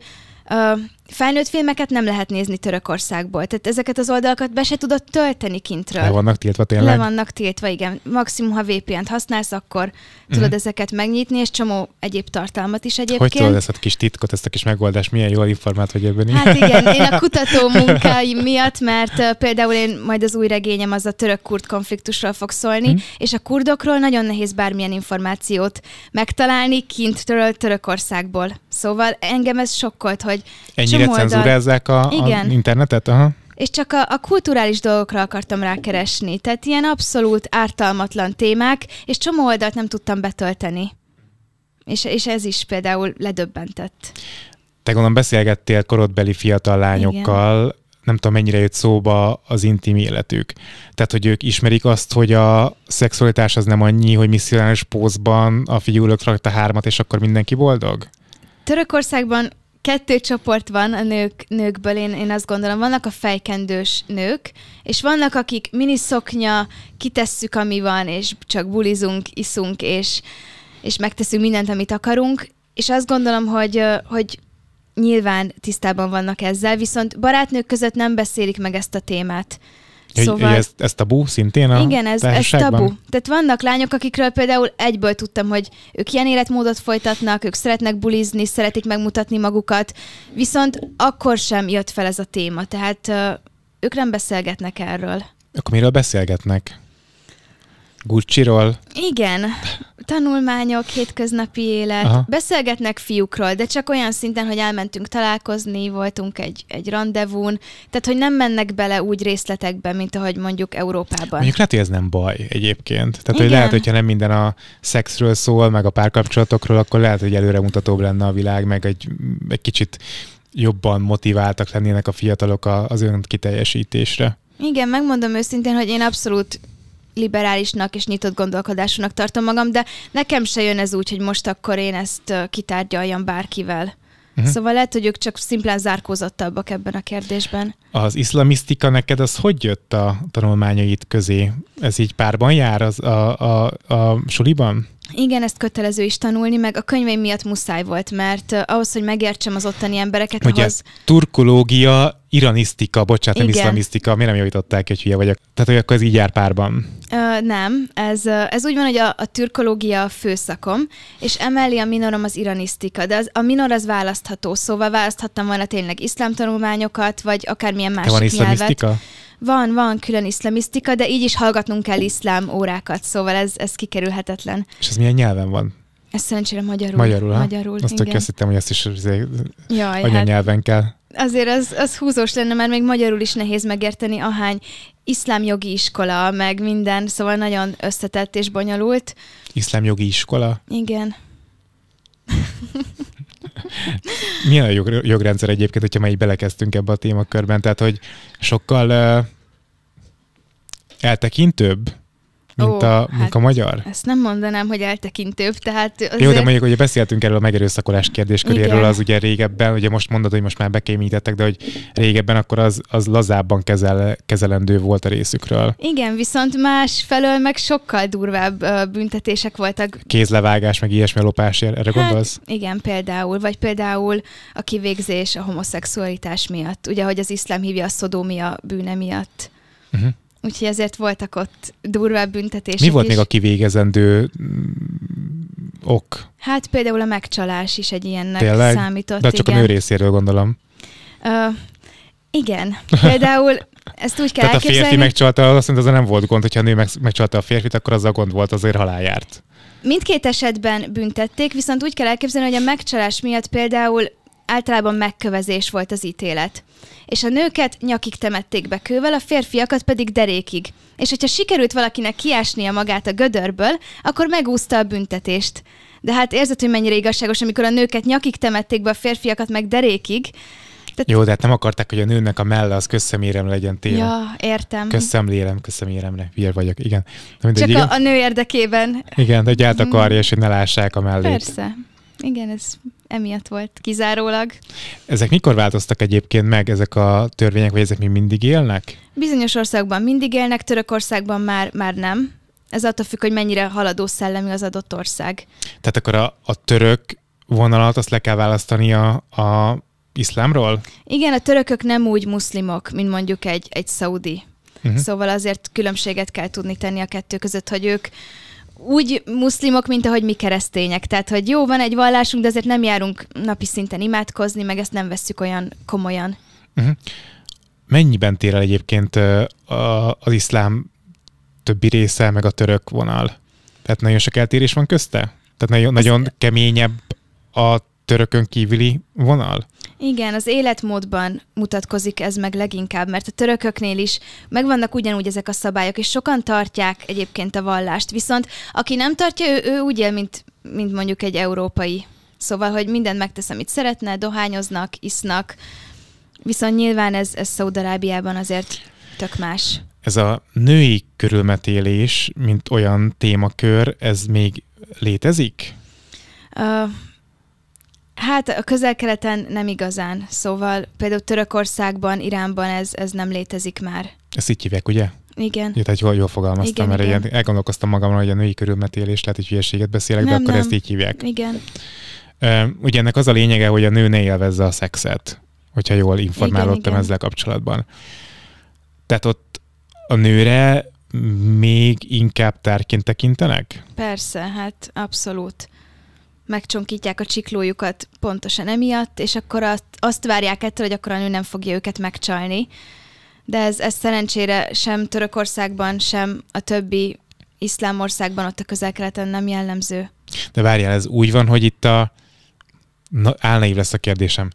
Speaker 2: uh, felnőtt filmeket nem lehet nézni Törökországból. Tehát ezeket az oldalakat be se tudod tölteni kintről.
Speaker 1: Le vannak tiltva tényleg?
Speaker 2: Le vannak tiltva, igen. Maximum, ha VPN-t használsz, akkor uh-huh. tudod ezeket megnyitni, és csomó egyéb tartalmat is egyébként.
Speaker 1: Hogy tudod ezt a kis titkot, ezt a kis megoldást, milyen jól informált vagy ebben?
Speaker 2: Hát (laughs) igen, én a kutató munkáim miatt, mert uh, például én majd az új regényem az a török-kurd konfliktusról fog szólni, uh-huh. és a kurdokról nagyon nehéz bármilyen információt megtalálni kintről Törökországból. Szóval engem ez sokkolt, hogy
Speaker 1: Ennyire cenzúrázzák a, a internetet? Aha.
Speaker 2: És csak a, a kulturális dolgokra akartam rákeresni. Tehát ilyen abszolút ártalmatlan témák, és csomó oldalt nem tudtam betölteni. És, és ez is például ledöbbentett.
Speaker 1: Te gondolom beszélgettél korodbeli fiatal lányokkal, Igen. nem tudom mennyire jött szóba az intim életük. Tehát, hogy ők ismerik azt, hogy a szexualitás az nem annyi, hogy misszionális pózban a fiú rakta hármat, és akkor mindenki boldog?
Speaker 2: Törökországban kettő csoport van a nők, nőkből, én, én azt gondolom. Vannak a fejkendős nők, és vannak, akik miniszoknya, kitesszük, ami van, és csak bulizunk, iszunk, és, és megteszünk mindent, amit akarunk. És azt gondolom, hogy, hogy nyilván tisztában vannak ezzel, viszont barátnők között nem beszélik meg ezt a témát.
Speaker 1: Szóval... Ez, ez tabu szintén a
Speaker 2: Igen, ez, ez tabu. Tehát vannak lányok, akikről például egyből tudtam, hogy ők ilyen életmódot folytatnak, ők szeretnek bulizni, szeretik megmutatni magukat, viszont akkor sem jött fel ez a téma, tehát ők nem beszélgetnek erről.
Speaker 1: Akkor miről beszélgetnek? Gucci-ról?
Speaker 2: Igen, tanulmányok, hétköznapi élet, Aha. beszélgetnek fiúkról, de csak olyan szinten, hogy elmentünk találkozni, voltunk egy, egy rendezvún, tehát hogy nem mennek bele úgy részletekbe, mint ahogy mondjuk Európában.
Speaker 1: Mondjuk lehet, hogy ez nem baj egyébként. Tehát, Igen. hogy lehet, hogyha nem minden a szexről szól, meg a párkapcsolatokról, akkor lehet, hogy előremutatóbb lenne a világ, meg egy, egy kicsit jobban motiváltak lennének a fiatalok az ön kiteljesítésre.
Speaker 2: Igen, megmondom őszintén, hogy én abszolút liberálisnak és nyitott gondolkodásúnak tartom magam, de nekem se jön ez úgy, hogy most akkor én ezt kitárgyaljam bárkivel. Uh-huh. Szóval lehet, hogy ők csak szimplán zárkózottabbak ebben a kérdésben.
Speaker 1: Az iszlamisztika neked az hogy jött a tanulmányait közé? Ez így párban jár az a, a, a suliban?
Speaker 2: Igen, ezt kötelező is tanulni, meg a könyveim miatt muszáj volt, mert ahhoz, hogy megértsem az ottani embereket,
Speaker 1: Ugye, ahhoz... turkológia, iranisztika, bocsánat, nem iszlamisztika, miért nem javították, hogy hülye vagyok? Tehát, hogy akkor ez így jár párban?
Speaker 2: Uh, nem, ez, ez úgy van, hogy a, a türkológia a főszakom, és emellé a minorom az iranisztika, de az, a minor az választható, szóval választhattam volna tényleg iszlám tanulmányokat, vagy akármilyen másik
Speaker 1: van? Nyelvet.
Speaker 2: Van, van külön iszlamisztika, de így is hallgatnunk kell iszlám órákat, szóval ez, ez kikerülhetetlen.
Speaker 1: És ez milyen nyelven van?
Speaker 2: Ez szerencsére magyarul.
Speaker 1: Magyarul, ha?
Speaker 2: Magyarul,
Speaker 1: Azt igen. azt hittem, hogy ezt is Jaj, anyanyelven hát kell.
Speaker 2: Azért az, az húzós lenne, mert még magyarul is nehéz megérteni, ahány iszlám jogi iskola, meg minden, szóval nagyon összetett és bonyolult.
Speaker 1: Iszlám jogi iskola?
Speaker 2: Igen. (laughs)
Speaker 1: Milyen a jog, jogrendszer egyébként, hogyha már így belekezdtünk ebbe a témakörben? Tehát, hogy sokkal uh, eltekintőbb, mint, Ó, a, mint hát a magyar?
Speaker 2: Ezt nem mondanám, hogy eltekintőbb, tehát azért...
Speaker 1: Jó, de mondjuk, hogy beszéltünk erről a megerőszakolás kérdésköréről, Igen. az ugye régebben, ugye most mondod, hogy most már bekémítettek, de hogy régebben akkor az, az lazábban kezel, kezelendő volt a részükről.
Speaker 2: Igen, viszont más felől meg sokkal durvább uh, büntetések voltak.
Speaker 1: Kézlevágás, meg ilyesmi lopás, erre hát, gondolsz?
Speaker 2: Igen, például, vagy például a kivégzés a homoszexualitás miatt, ugye, hogy az iszlám hívja a szodómia bűne miatt.
Speaker 1: Uh-huh.
Speaker 2: Úgyhogy ezért voltak ott durvább büntetések
Speaker 1: Mi volt
Speaker 2: is.
Speaker 1: még a kivégezendő mm, ok?
Speaker 2: Hát például a megcsalás is egy ilyennek
Speaker 1: Tényleg?
Speaker 2: számított.
Speaker 1: De csak
Speaker 2: igen.
Speaker 1: a nő részéről gondolom.
Speaker 2: Uh, igen. Például ezt úgy kell
Speaker 1: Tehát a férfi
Speaker 2: elképzelni.
Speaker 1: megcsalta, azt mondta, az nem volt gond, hogyha a nő meg, megcsalta a férfit, akkor az a gond volt, azért halál járt.
Speaker 2: Mindkét esetben büntették, viszont úgy kell elképzelni, hogy a megcsalás miatt például általában megkövezés volt az ítélet. És a nőket nyakig temették be kővel, a férfiakat pedig derékig. És hogyha sikerült valakinek kiásnia magát a gödörből, akkor megúszta a büntetést. De hát érzed, hogy mennyire igazságos, amikor a nőket nyakig temették be, a férfiakat meg derékig. Tehát...
Speaker 1: Jó, de hát nem akarták, hogy a nőnek a melle az közszemérem legyen téve.
Speaker 2: Ja, értem.
Speaker 1: Közszemlélem, közszeméremre. Hülye vagyok, igen. De mindegy,
Speaker 2: Csak
Speaker 1: igen.
Speaker 2: a, a nő érdekében.
Speaker 1: Igen, de hogy át akarja, és hogy ne lássák a mellét.
Speaker 2: Persze. Igen, ez emiatt volt kizárólag.
Speaker 1: Ezek mikor változtak egyébként meg, ezek a törvények, vagy ezek még mindig élnek?
Speaker 2: Bizonyos országban mindig élnek, Törökországban már, már nem. Ez attól függ, hogy mennyire haladó szellemű az adott ország.
Speaker 1: Tehát akkor a, a török vonalat azt le kell választani a, a iszlámról?
Speaker 2: Igen, a törökök nem úgy muszlimok, mint mondjuk egy, egy szaudi. Uh-huh. Szóval azért különbséget kell tudni tenni a kettő között, hogy ők úgy muszlimok, mint ahogy mi keresztények. Tehát, hogy jó, van egy vallásunk, de azért nem járunk napi szinten imádkozni, meg ezt nem vesszük olyan komolyan.
Speaker 1: Uh-huh. Mennyiben tér el egyébként az iszlám többi része, meg a török vonal? Tehát nagyon sok eltérés van közte? Tehát nagyon, nagyon keményebb a törökön kívüli vonal?
Speaker 2: Igen, az életmódban mutatkozik ez meg leginkább, mert a törököknél is megvannak ugyanúgy ezek a szabályok, és sokan tartják egyébként a vallást, viszont aki nem tartja, ő, ő úgy él, mint, mint mondjuk egy európai. Szóval, hogy mindent megtesz, amit szeretne, dohányoznak, isznak, viszont nyilván ez, ez Szaudarábiában azért tök más.
Speaker 1: Ez a női körülmetélés, mint olyan témakör, ez még létezik?
Speaker 2: Uh, Hát a közel-keleten nem igazán, szóval például Törökországban, Iránban ez, ez nem létezik már.
Speaker 1: Ezt így hívják, ugye?
Speaker 2: Igen.
Speaker 1: Ja, tehát jól, jól fogalmaztam, igen, mert igen. Ilyen, elgondolkoztam magamon, hogy a női körülmetélés, lehet, hogy hülyeséget beszélek, nem, de akkor nem. ezt így hívják.
Speaker 2: Igen.
Speaker 1: Uh, ugye ennek az a lényege, hogy a nő ne élvezze a szexet, hogyha jól informálódtam igen, igen. ezzel kapcsolatban. Tehát ott a nőre még inkább tárként tekintenek?
Speaker 2: Persze, hát abszolút megcsonkítják a csiklójukat pontosan emiatt, és akkor azt, azt várják ettől, hogy akkor a nő nem fogja őket megcsalni. De ez, ez szerencsére sem Törökországban, sem a többi iszlám országban, ott a közel-keleten nem jellemző.
Speaker 1: De várjál, ez úgy van, hogy itt a... Na, álnaív lesz a kérdésem.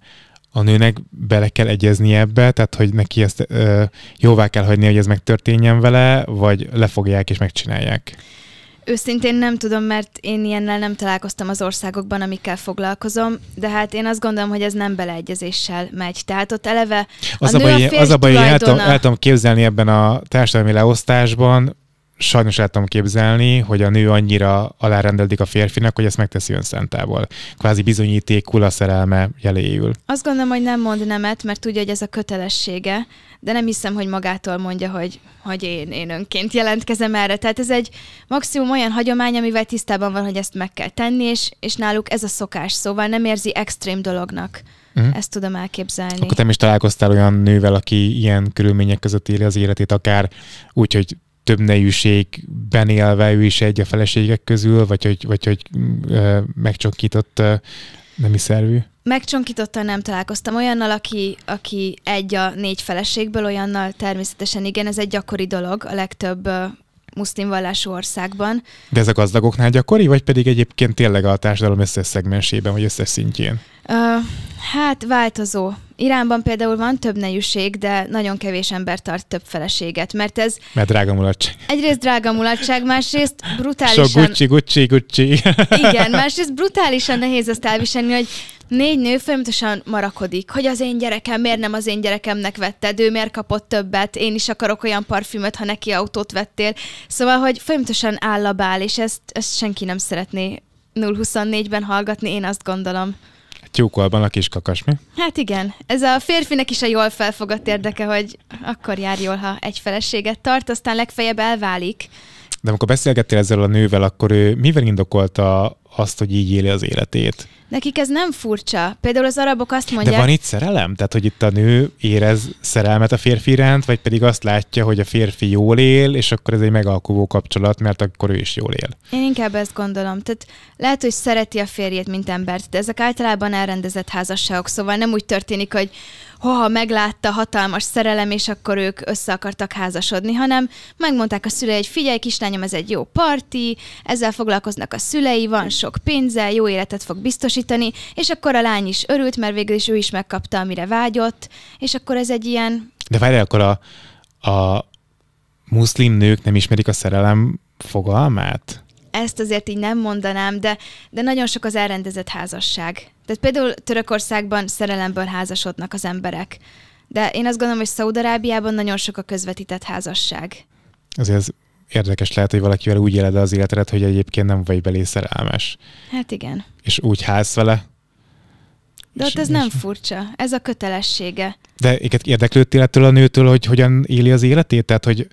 Speaker 1: A nőnek bele kell egyezni ebbe, tehát hogy neki ezt ö, jóvá kell hagyni, hogy ez megtörténjen vele, vagy lefogják és megcsinálják?
Speaker 2: Őszintén nem tudom, mert én ilyennel nem találkoztam az országokban, amikkel foglalkozom, de hát én azt gondolom, hogy ez nem beleegyezéssel megy. Tehát ott eleve
Speaker 1: az
Speaker 2: a,
Speaker 1: a baj, az a baj, el tudom, el tudom képzelni ebben a társadalmi leosztásban, sajnos el tudom képzelni, hogy a nő annyira alárendeldik a férfinak, hogy ezt megteszi önszentából. Kvázi bizonyítékul a szerelme jeléül.
Speaker 2: Azt gondolom, hogy nem mond nemet, mert tudja, hogy ez a kötelessége, de nem hiszem, hogy magától mondja, hogy, hogy én, én önként jelentkezem erre. Tehát ez egy maximum olyan hagyomány, amivel tisztában van, hogy ezt meg kell tenni, és, és náluk ez a szokás, szóval nem érzi extrém dolognak. Uh-huh. Ezt tudom elképzelni.
Speaker 1: Akkor te is találkoztál olyan nővel, aki ilyen körülmények között éli az életét, akár úgy, hogy több nejűségben élve ő is egy a feleségek közül, vagy hogy, vagy, hogy ö, megcsonkított ö, nemi szervű?
Speaker 2: Megcsonkítottan nem találkoztam olyannal, aki, aki egy a négy feleségből, olyannal természetesen igen, ez egy gyakori dolog a legtöbb uh, muszlim vallású országban.
Speaker 1: De ez a gazdagoknál gyakori, vagy pedig egyébként tényleg a társadalom összes szegmensében, vagy összes szintjén?
Speaker 2: Uh, hát változó. Iránban például van több nejűség, de nagyon kevés ember tart több feleséget, mert ez...
Speaker 1: Mert drága mulatság.
Speaker 2: Egyrészt drága mulatság, másrészt (laughs) brutálisan...
Speaker 1: Sok Gucci, Gucci, Gucci. (laughs)
Speaker 2: Igen, másrészt brutálisan nehéz ezt elviselni, hogy négy nő folyamatosan marakodik, hogy az én gyerekem, miért nem az én gyerekemnek vetted, ő miért kapott többet, én is akarok olyan parfümöt, ha neki autót vettél. Szóval, hogy folyamatosan állabál, és ezt, ezt senki nem szeretné 0-24-ben hallgatni, én azt gondolom.
Speaker 1: Tyúkolban a kis kakas, mi?
Speaker 2: Hát igen. Ez a férfinek is a jól felfogott érdeke, hogy akkor jár jól, ha egy feleséget tart, aztán legfeljebb elválik.
Speaker 1: De amikor beszélgettél ezzel a nővel, akkor ő mivel indokolta azt, hogy így éli az életét?
Speaker 2: Nekik ez nem furcsa. Például az arabok azt mondják...
Speaker 1: De van itt szerelem? Tehát, hogy itt a nő érez szerelmet a férfi iránt, vagy pedig azt látja, hogy a férfi jól él, és akkor ez egy megalkuvó kapcsolat, mert akkor ő is jól él.
Speaker 2: Én inkább ezt gondolom. Tehát lehet, hogy szereti a férjét, mint embert, de ezek általában elrendezett házasságok, szóval nem úgy történik, hogy ha meglátta hatalmas szerelem, és akkor ők össze akartak házasodni, hanem megmondták a szülei, hogy figyelj, kislányom, ez egy jó parti, ezzel foglalkoznak a szülei, van sok pénze, jó életet fog biztosítani, és akkor a lány is örült, mert végül is ő is megkapta, amire vágyott, és akkor ez egy ilyen...
Speaker 1: De várj, akkor a, a muszlim nők nem ismerik a szerelem fogalmát?
Speaker 2: Ezt azért így nem mondanám, de, de nagyon sok az elrendezett házasság. Tehát például Törökországban szerelemből házasodnak az emberek. De én azt gondolom, hogy Szaudarábiában nagyon sok a közvetített házasság.
Speaker 1: Azért ez érdekes lehet, hogy valakivel úgy éled az életedet, hogy egyébként nem vagy belé szerelmes.
Speaker 2: Hát igen.
Speaker 1: És úgy ház vele.
Speaker 2: De ott ez nem furcsa, ez a kötelessége.
Speaker 1: De érdeklődtél ettől a nőtől, hogy hogyan éli az életét? Tehát, hogy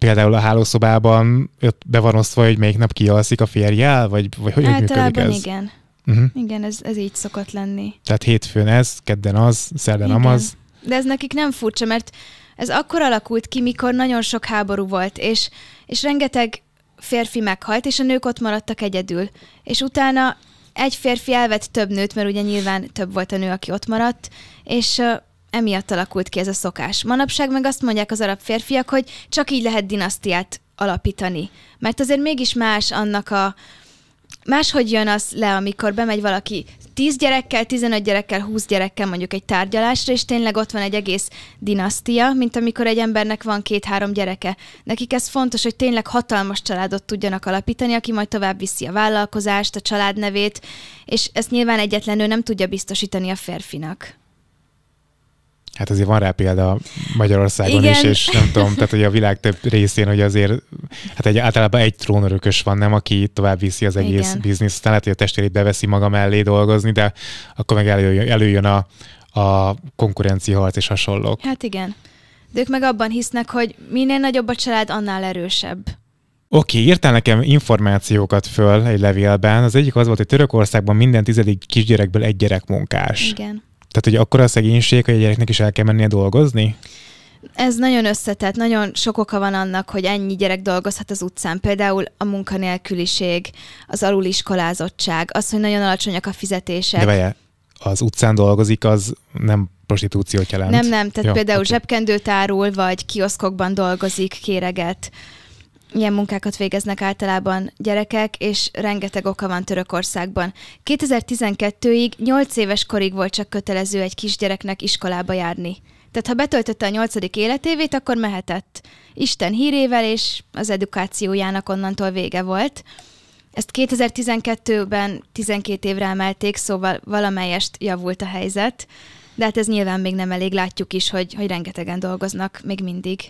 Speaker 1: például a hálószobában ott be van osztva, hogy melyik nap kialszik a férjel, vagy, vagy hogy
Speaker 2: Általában
Speaker 1: ez?
Speaker 2: igen. Uh-huh. Igen, ez, ez így szokott lenni.
Speaker 1: Tehát hétfőn ez, kedden az, szerdán amaz.
Speaker 2: De ez nekik nem furcsa, mert ez akkor alakult ki, mikor nagyon sok háború volt, és, és rengeteg férfi meghalt, és a nők ott maradtak egyedül. És utána egy férfi elvett több nőt, mert ugye nyilván több volt a nő, aki ott maradt, és emiatt alakult ki ez a szokás. Manapság meg azt mondják az arab férfiak, hogy csak így lehet dinasztiát alapítani. Mert azért mégis más annak a... Máshogy jön az le, amikor bemegy valaki 10 gyerekkel, 15 gyerekkel, 20 gyerekkel mondjuk egy tárgyalásra, és tényleg ott van egy egész dinasztia, mint amikor egy embernek van két-három gyereke. Nekik ez fontos, hogy tényleg hatalmas családot tudjanak alapítani, aki majd tovább viszi a vállalkozást, a családnevét, és ezt nyilván egyetlenül nem tudja biztosítani a férfinak.
Speaker 1: Hát azért van rá példa Magyarországon Igen. is, és nem tudom, tehát hogy a világ több részén, hogy azért, hát egy, általában egy trónörökös van, nem, aki tovább viszi az egész Igen. bizniszt. Lehet, hogy a testvérét beveszi maga mellé dolgozni, de akkor meg előjön, előjön a, a konkurenciaharc és hasonlók.
Speaker 2: Hát igen. De ők meg abban hisznek, hogy minél nagyobb a család, annál erősebb.
Speaker 1: Oké, okay, írtál nekem információkat föl egy levélben. Az egyik az volt, hogy Törökországban minden tizedik kisgyerekből egy gyerek munkás.
Speaker 2: Igen.
Speaker 1: Tehát, hogy akkor a szegénység, hogy a gyereknek is el kell mennie dolgozni?
Speaker 2: Ez nagyon összetett, nagyon sok oka van annak, hogy ennyi gyerek dolgozhat az utcán. Például a munkanélküliség, az aluliskolázottság, az, hogy nagyon alacsonyak a fizetések.
Speaker 1: De várjál, az utcán dolgozik, az nem prostitúciót jelent.
Speaker 2: Nem, nem, tehát Jó, például okay. zsebkendőt árul, vagy kioszkokban dolgozik, kéreget ilyen munkákat végeznek általában gyerekek, és rengeteg oka van Törökországban. 2012-ig 8 éves korig volt csak kötelező egy kisgyereknek iskolába járni. Tehát ha betöltötte a nyolcadik életévét, akkor mehetett. Isten hírével, és az edukációjának onnantól vége volt. Ezt 2012-ben 12 évre emelték, szóval valamelyest javult a helyzet, de hát ez nyilván még nem elég, látjuk is, hogy, hogy rengetegen dolgoznak még mindig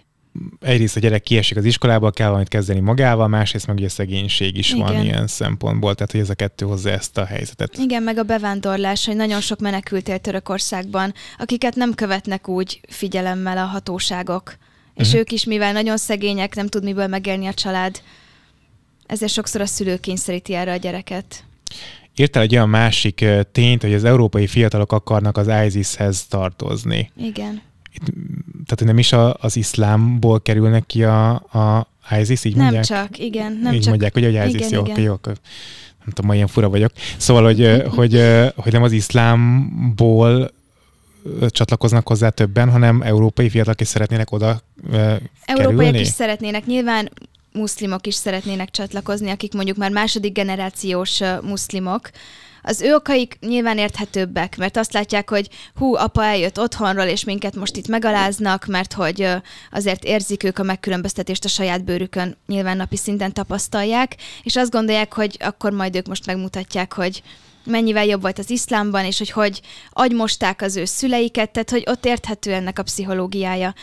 Speaker 1: egyrészt a gyerek kiesik az iskolába, kell valamit kezdeni magával, másrészt meg ugye szegénység is Igen. van ilyen szempontból, tehát hogy ez a kettő hozza ezt a helyzetet.
Speaker 2: Igen, meg a bevándorlás, hogy nagyon sok menekült él Törökországban, akiket nem követnek úgy figyelemmel a hatóságok. És uh-huh. ők is, mivel nagyon szegények, nem tud miből megélni a család, ezért sokszor a szülő kényszeríti erre a gyereket.
Speaker 1: Írtál egy olyan másik tényt, hogy az európai fiatalok akarnak az ISIS-hez tartozni.
Speaker 2: Igen
Speaker 1: tehát nem is a, az iszlámból kerülnek ki a, a ISIS, így
Speaker 2: nem
Speaker 1: mondják?
Speaker 2: csak, igen. Nem
Speaker 1: így
Speaker 2: csak.
Speaker 1: mondják, hogy a ISIS, igen, jó, igen. jó, akkor nem tudom, ma ilyen fura vagyok. Szóval, hogy, (laughs) hogy, hogy nem az iszlámból csatlakoznak hozzá többen, hanem európai fiatalok is szeretnének oda
Speaker 2: Európaiak
Speaker 1: kerülni?
Speaker 2: is szeretnének. Nyilván muszlimok is szeretnének csatlakozni, akik mondjuk már második generációs muszlimok, az ő okaik nyilván érthetőbbek, mert azt látják, hogy hú, apa eljött otthonról, és minket most itt megaláznak, mert hogy azért érzik ők a megkülönböztetést a saját bőrükön, nyilván napi szinten tapasztalják, és azt gondolják, hogy akkor majd ők most megmutatják, hogy mennyivel jobb volt az iszlámban, és hogy hogy agymosták az ő szüleiket, tehát hogy ott érthető ennek a pszichológiája.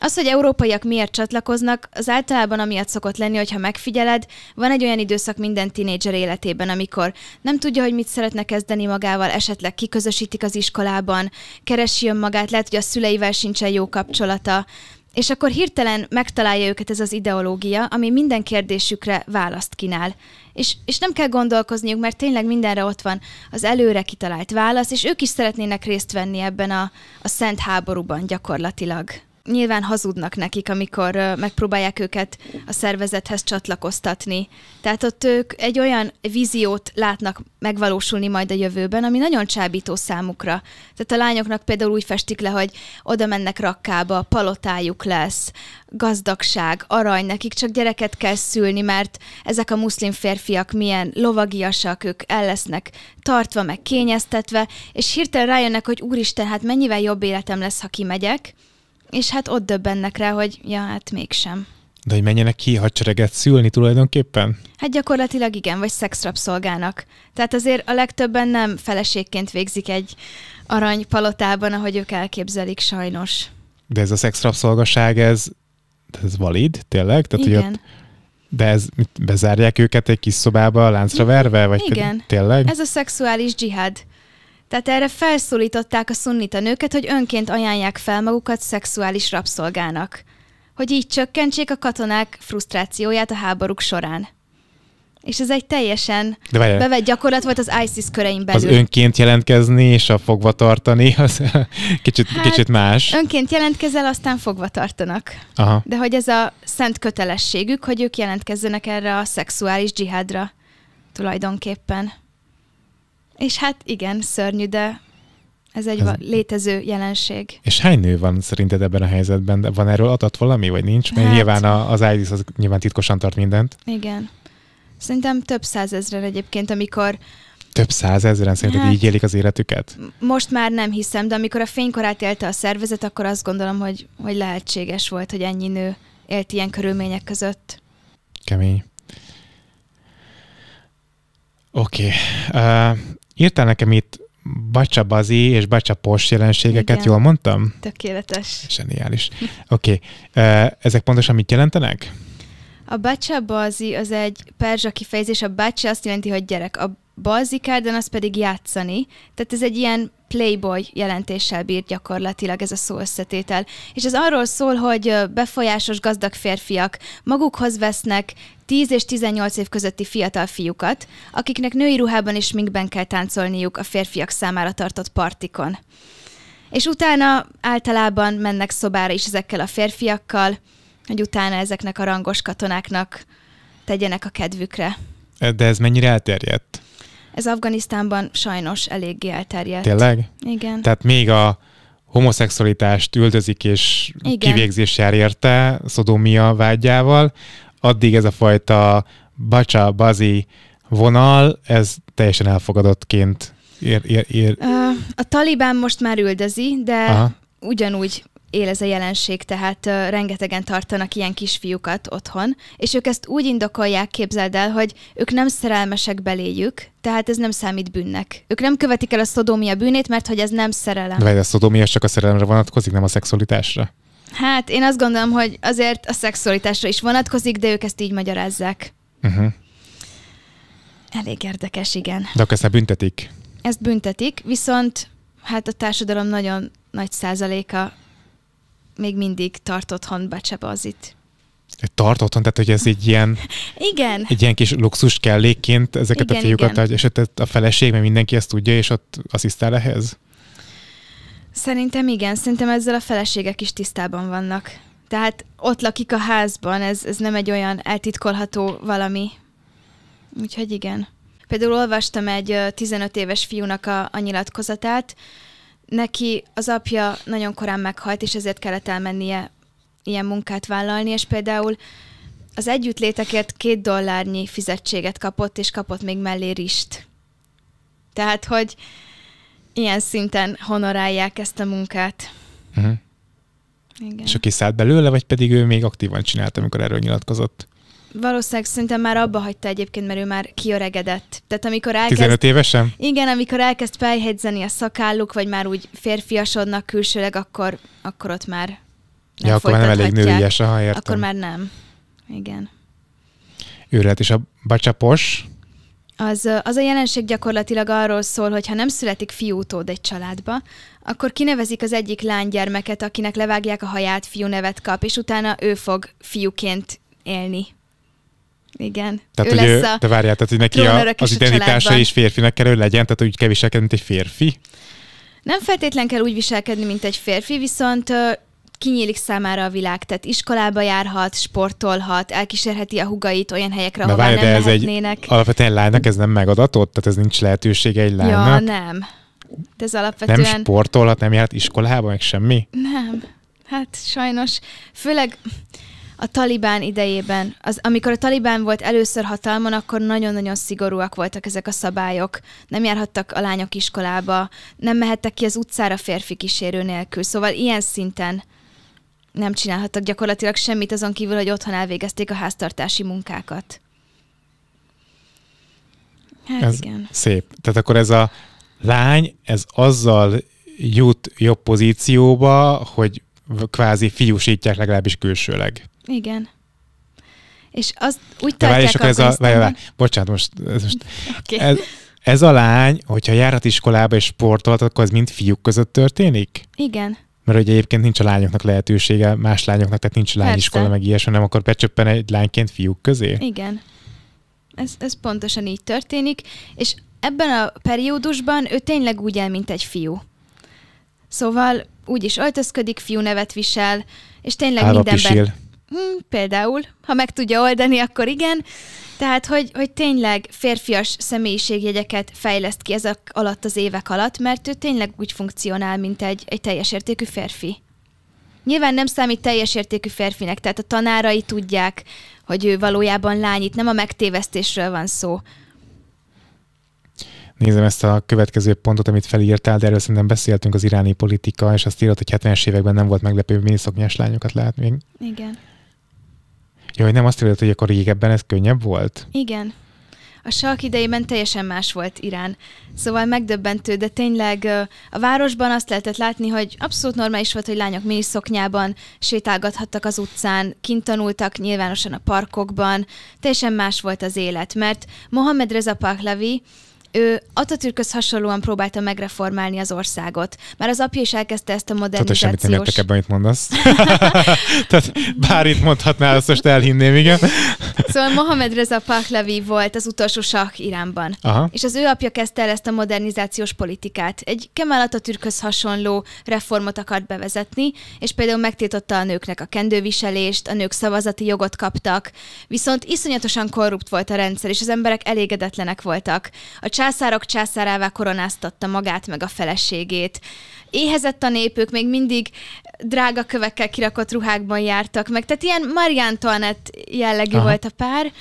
Speaker 2: Az, hogy európaiak miért csatlakoznak, az általában amiatt szokott lenni, hogyha megfigyeled, van egy olyan időszak minden tinédzser életében, amikor nem tudja, hogy mit szeretne kezdeni magával, esetleg kiközösítik az iskolában, keresi önmagát, lehet, hogy a szüleivel sincsen jó kapcsolata, És akkor hirtelen megtalálja őket ez az ideológia, ami minden kérdésükre választ kínál. És, és nem kell gondolkozniuk, mert tényleg mindenre ott van az előre kitalált válasz, és ők is szeretnének részt venni ebben a, a szent háborúban gyakorlatilag nyilván hazudnak nekik, amikor megpróbálják őket a szervezethez csatlakoztatni. Tehát ott ők egy olyan víziót látnak megvalósulni majd a jövőben, ami nagyon csábító számukra. Tehát a lányoknak például úgy festik le, hogy oda mennek rakkába, palotájuk lesz, gazdagság, arany, nekik csak gyereket kell szülni, mert ezek a muszlim férfiak milyen lovagiasak, ők el lesznek tartva, meg kényeztetve, és hirtelen rájönnek, hogy úristen, hát mennyivel jobb életem lesz, ha kimegyek, és hát ott döbbennek rá, hogy ja, hát mégsem.
Speaker 1: De hogy menjenek ki hadsereget szülni tulajdonképpen?
Speaker 2: Hát gyakorlatilag igen, vagy szexrapszolgának. Tehát azért a legtöbben nem feleségként végzik egy aranypalotában, ahogy ők elképzelik sajnos.
Speaker 1: De ez a szexrapszolgaság, ez, ez valid, tényleg? Tehát, igen. Hogy ott, de ez, bezárják őket egy kis szobába láncra verve? Vagy
Speaker 2: igen.
Speaker 1: Pedig, tényleg?
Speaker 2: Ez a szexuális dzsihád. Tehát erre felszólították a szunnita nőket, hogy önként ajánlják fel magukat szexuális rabszolgának, hogy így csökkentsék a katonák frusztrációját a háborúk során. És ez egy teljesen De bevett gyakorlat volt az ISIS körein belül.
Speaker 1: Az önként jelentkezni és a fogva tartani, az (laughs) kicsit, hát, kicsit más.
Speaker 2: Önként jelentkezel, aztán fogva tartanak. Aha. De hogy ez a szent kötelességük, hogy ők jelentkezzenek erre a szexuális dzsihádra tulajdonképpen. És hát igen, szörnyű, de ez egy ez... létező jelenség.
Speaker 1: És hány nő van szerinted ebben a helyzetben? De van erről adat valami, vagy nincs? Mert hát... nyilván az ISIS az nyilván titkosan tart mindent.
Speaker 2: Igen. Szerintem több százezren egyébként, amikor
Speaker 1: több százezren szerinted hát, így élik az életüket?
Speaker 2: Most már nem hiszem, de amikor a fénykorát élte a szervezet, akkor azt gondolom, hogy, hogy lehetséges volt, hogy ennyi nő élt ilyen körülmények között.
Speaker 1: Kemény. Oké. Okay. Uh, Írtál nekem itt bacsabazi és bacsapos jelenségeket, Igen. jól mondtam?
Speaker 2: Tökéletes.
Speaker 1: Zseniális. Oké. Okay. Ezek pontosan mit jelentenek?
Speaker 2: A bacsabazi az egy perzsa kifejezés, a bacsa azt jelenti, hogy gyerek. A balzikárdan az pedig játszani. Tehát ez egy ilyen playboy jelentéssel bír gyakorlatilag ez a szó összetétel. És ez arról szól, hogy befolyásos gazdag férfiak magukhoz vesznek 10 és 18 év közötti fiatal fiúkat, akiknek női ruhában és minkben kell táncolniuk a férfiak számára tartott partikon. És utána általában mennek szobára is ezekkel a férfiakkal, hogy utána ezeknek a rangos katonáknak tegyenek a kedvükre.
Speaker 1: De ez mennyire elterjedt?
Speaker 2: Ez Afganisztánban sajnos eléggé elterjedt.
Speaker 1: Tényleg?
Speaker 2: Igen.
Speaker 1: Tehát még a homoszexualitást üldözik és Igen. kivégzés jár érte szodomia vágyával, addig ez a fajta bacsa, bazi vonal, ez teljesen elfogadottként ér, ér, ér.
Speaker 2: A talibán most már üldözi, de Aha. ugyanúgy él ez a jelenség, tehát uh, rengetegen tartanak ilyen kisfiúkat otthon, és ők ezt úgy indokolják, képzeld el, hogy ők nem szerelmesek beléjük, tehát ez nem számít bűnnek. Ők nem követik el a szodómia bűnét, mert hogy ez nem szerelem.
Speaker 1: De a szodómia csak a szerelemre vonatkozik, nem a szexualitásra?
Speaker 2: Hát én azt gondolom, hogy azért a szexualitásra is vonatkozik, de ők ezt így magyarázzák. Uh-huh. Elég érdekes, igen.
Speaker 1: De akkor ezt büntetik?
Speaker 2: Ezt büntetik, viszont hát a társadalom nagyon nagy százaléka még mindig tart otthon becsebazit.
Speaker 1: Tart otthon, tehát hogy ez egy ilyen, (laughs)
Speaker 2: igen.
Speaker 1: egy ilyen kis luxus kellékként ezeket igen, a fiúkat, igen. és a feleség, mert mindenki ezt tudja, és ott asszisztál ehhez?
Speaker 2: Szerintem igen, szerintem ezzel a feleségek is tisztában vannak. Tehát ott lakik a házban, ez, ez nem egy olyan eltitkolható valami. Úgyhogy igen. Például olvastam egy 15 éves fiúnak a, a nyilatkozatát, neki az apja nagyon korán meghalt, és ezért kellett elmennie ilyen munkát vállalni, és például az együttlétekért két dollárnyi fizetséget kapott, és kapott még mellé rist. Tehát, hogy ilyen szinten honorálják ezt a munkát. Uh-huh.
Speaker 1: Igen. És aki szállt belőle, vagy pedig ő még aktívan csinálta, amikor erről nyilatkozott?
Speaker 2: Valószínűleg szerintem már abba hagyta egyébként, mert ő már kiöregedett. Tehát amikor elkezd...
Speaker 1: 15 évesen?
Speaker 2: Igen, amikor elkezd felhegyzeni a szakálluk, vagy már úgy férfiasodnak külsőleg, akkor, akkor ott már nem
Speaker 1: Ja, akkor már nem elég nőies, aha, értem.
Speaker 2: Akkor már nem. Igen.
Speaker 1: Ő lehet, és a bacsapos,
Speaker 2: az, az a jelenség gyakorlatilag arról szól, hogy ha nem születik fiútód egy családba, akkor kinevezik az egyik lánygyermeket, akinek levágják a haját, fiú nevet kap, és utána ő fog fiúként élni. Igen.
Speaker 1: Tehát, ő hogy lesz ő, a de várjál, tehát, hogy neki a, az identitása is férfinek kell, hogy legyen, tehát úgy kell viselkedni, mint egy férfi?
Speaker 2: Nem feltétlen kell úgy viselkedni, mint egy férfi, viszont kinyílik számára a világ, tehát iskolába járhat, sportolhat, elkísérheti a hugait olyan helyekre, ahol nem de ez mehetnének.
Speaker 1: egy alapvetően lánynak ez nem megadatott? Tehát ez nincs lehetősége egy lánynak?
Speaker 2: Ja, nem. De ez alapvetően...
Speaker 1: Nem sportolhat, nem járt iskolába, meg semmi?
Speaker 2: Nem. Hát sajnos, főleg a talibán idejében, az, amikor a talibán volt először hatalmon, akkor nagyon-nagyon szigorúak voltak ezek a szabályok. Nem járhattak a lányok iskolába, nem mehettek ki az utcára férfi kísérő nélkül. Szóval ilyen szinten nem csinálhattak gyakorlatilag semmit azon kívül, hogy otthon elvégezték a háztartási munkákat. Hát
Speaker 1: ez
Speaker 2: igen.
Speaker 1: Szép. Tehát akkor ez a lány, ez azzal jut jobb pozícióba, hogy kvázi fiúsítják legalábbis külsőleg.
Speaker 2: Igen. És az úgy De
Speaker 1: akkor ez a, várj, várj, bocsánat, most, ez, most okay. ez, ez a lány, hogyha járhat iskolába és sportolt, akkor az mind fiúk között történik?
Speaker 2: Igen
Speaker 1: mert hogy egyébként nincs a lányoknak lehetősége, más lányoknak, tehát nincs lányiskola, Persze. meg ilyesmi, nem akkor becsöppen egy lányként fiúk közé.
Speaker 2: Igen. Ez, ez pontosan így történik, és ebben a periódusban ő tényleg úgy el, mint egy fiú. Szóval úgy is öltözködik, fiú nevet visel, és tényleg Álva mindenben... Hmm, például, ha meg tudja oldani, akkor igen, tehát, hogy, hogy tényleg férfias személyiségjegyeket fejleszt ki ezek alatt az évek alatt, mert ő tényleg úgy funkcionál, mint egy, egy teljes értékű férfi. Nyilván nem számít teljes értékű férfinek, tehát a tanárai tudják, hogy ő valójában lány, itt nem a megtévesztésről van szó.
Speaker 1: Nézem ezt a következő pontot, amit felírtál, de erről szerintem beszéltünk az iráni politika, és azt írott, hogy 70-es években nem volt meglepő, miniszoknyás lányokat látni.
Speaker 2: Igen.
Speaker 1: Hogy nem azt írod, hogy akkor régebben ez könnyebb volt?
Speaker 2: Igen. A salk idejében teljesen más volt Irán. Szóval megdöbbentő, de tényleg a városban azt lehetett látni, hogy abszolút normális volt, hogy lányok miniszoknyában sétálgathattak az utcán, kint tanultak nyilvánosan a parkokban. Teljesen más volt az élet, mert Mohamed Reza Pahlavi ő Atatürkhöz hasonlóan próbálta megreformálni az országot. Már az apja is elkezdte ezt a modernizációs...
Speaker 1: Tehát semmit nem értek ebben, amit mondasz. (laughs) (laughs) Tehát bár itt mondhatnál, azt most elhinném, igen. (laughs)
Speaker 2: Szóval Mohamed Reza Pahlavi volt az utolsó sah Iránban. Aha. És az ő apja kezdte el ezt a modernizációs politikát. Egy Kemal Atatürkhöz hasonló reformot akart bevezetni, és például megtiltotta a nőknek a kendőviselést, a nők szavazati jogot kaptak, viszont iszonyatosan korrupt volt a rendszer, és az emberek elégedetlenek voltak. A császárok császárává koronáztatta magát meg a feleségét. Éhezett a népük, még mindig drága kövekkel kirakott ruhákban jártak meg. Tehát ilyen Marie Antoinette jellegű Aha. volt a pár.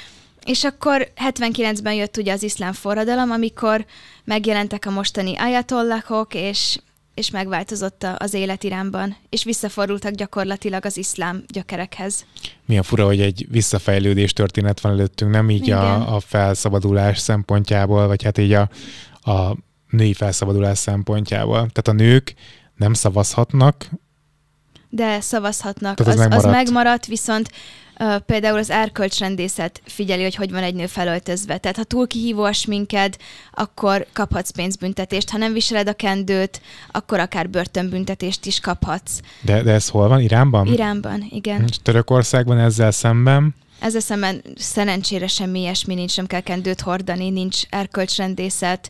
Speaker 2: És akkor 79-ben jött ugye az iszlám forradalom, amikor megjelentek a mostani ajatollahok, és, és megváltozott az élet Iránban, és visszafordultak gyakorlatilag az iszlám gyökerekhez.
Speaker 1: Milyen fura, hogy egy visszafejlődés történet van előttünk, nem így a, a felszabadulás szempontjából, vagy hát így a, a női felszabadulás szempontjából. Tehát a nők nem szavazhatnak.
Speaker 2: De szavazhatnak. Tehát az, az, megmaradt. az megmaradt, viszont például az erkölcsrendészet figyeli, hogy hogy van egy nő felöltözve. Tehát ha túl kihívó a sminked, akkor kaphatsz pénzbüntetést. Ha nem viseled a kendőt, akkor akár börtönbüntetést is kaphatsz.
Speaker 1: De, de ez hol van? Iránban?
Speaker 2: Iránban, igen. És
Speaker 1: Törökországban ezzel szemben?
Speaker 2: Ezzel szemben szerencsére semmi ilyesmi nincs, nem kell kendőt hordani, nincs erkölcsrendészet,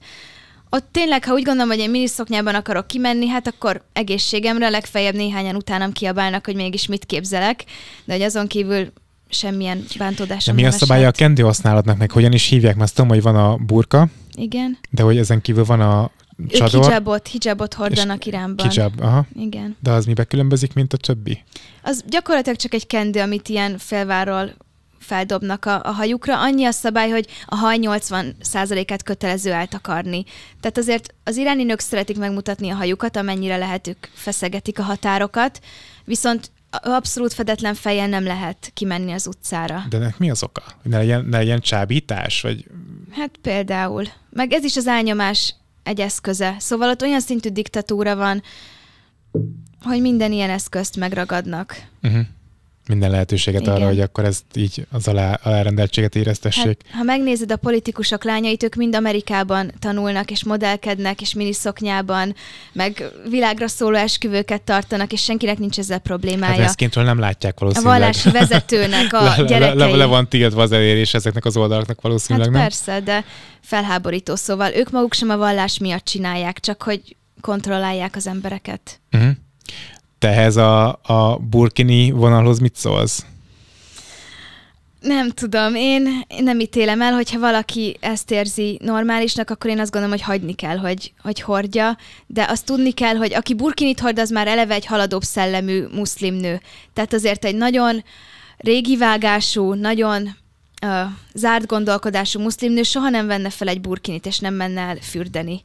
Speaker 2: ott tényleg, ha úgy gondolom, hogy én miniszoknyában akarok kimenni, hát akkor egészségemre legfeljebb néhányan utánam kiabálnak, hogy mégis mit képzelek, de hogy azon kívül semmilyen bántódásom
Speaker 1: de mi a szabálya a kendő használatnak, meg hogyan is hívják? Mert azt tudom, hogy van a burka.
Speaker 2: Igen.
Speaker 1: De hogy ezen kívül van a csador.
Speaker 2: Ők hijabot, hijabot hordanak Iránban.
Speaker 1: Hijab, aha.
Speaker 2: Igen.
Speaker 1: De az mibe különbözik, mint a többi?
Speaker 2: Az gyakorlatilag csak egy kendő, amit ilyen felváról feldobnak a, a hajukra. Annyi a szabály, hogy a haj 80%-át kötelező eltakarni. Tehát azért az iráni nők szeretik megmutatni a hajukat, amennyire lehet ők feszegetik a határokat, viszont abszolút fedetlen fejjel nem lehet kimenni az utcára.
Speaker 1: De ennek mi az oka? Ne legyen, ne legyen csábítás? Vagy...
Speaker 2: Hát például. Meg ez is az elnyomás egy eszköze. Szóval ott olyan szintű diktatúra van, hogy minden ilyen eszközt megragadnak. Uh-huh.
Speaker 1: Minden lehetőséget Igen. arra, hogy akkor ezt így az alá, alárendeltséget éreztessék.
Speaker 2: Hát, ha megnézed a politikusok lányait, ők mind Amerikában tanulnak, és modellkednek, és miniszoknyában, meg világra szóló esküvőket tartanak, és senkinek nincs ezzel problémája. Hát
Speaker 1: veszkintről nem látják valószínűleg.
Speaker 2: A vallási vezetőnek a (laughs) le, gyerekei.
Speaker 1: Le, le, le van tiltva az elérés ezeknek az oldalaknak valószínűleg,
Speaker 2: hát
Speaker 1: nem?
Speaker 2: persze, de felháborító, szóval ők maguk sem a vallás miatt csinálják, csak hogy kontrollálják az embereket. Uh-huh.
Speaker 1: Te ehhez a, a burkini vonalhoz mit szólsz?
Speaker 2: Nem tudom, én nem ítélem el, hogyha valaki ezt érzi normálisnak, akkor én azt gondolom, hogy hagyni kell, hogy, hogy hordja, de azt tudni kell, hogy aki burkinit hord, az már eleve egy haladóbb szellemű muszlim nő. Tehát azért egy nagyon régi vágású, nagyon uh, zárt gondolkodású muszlim nő soha nem venne fel egy burkinit, és nem menne el fürdeni.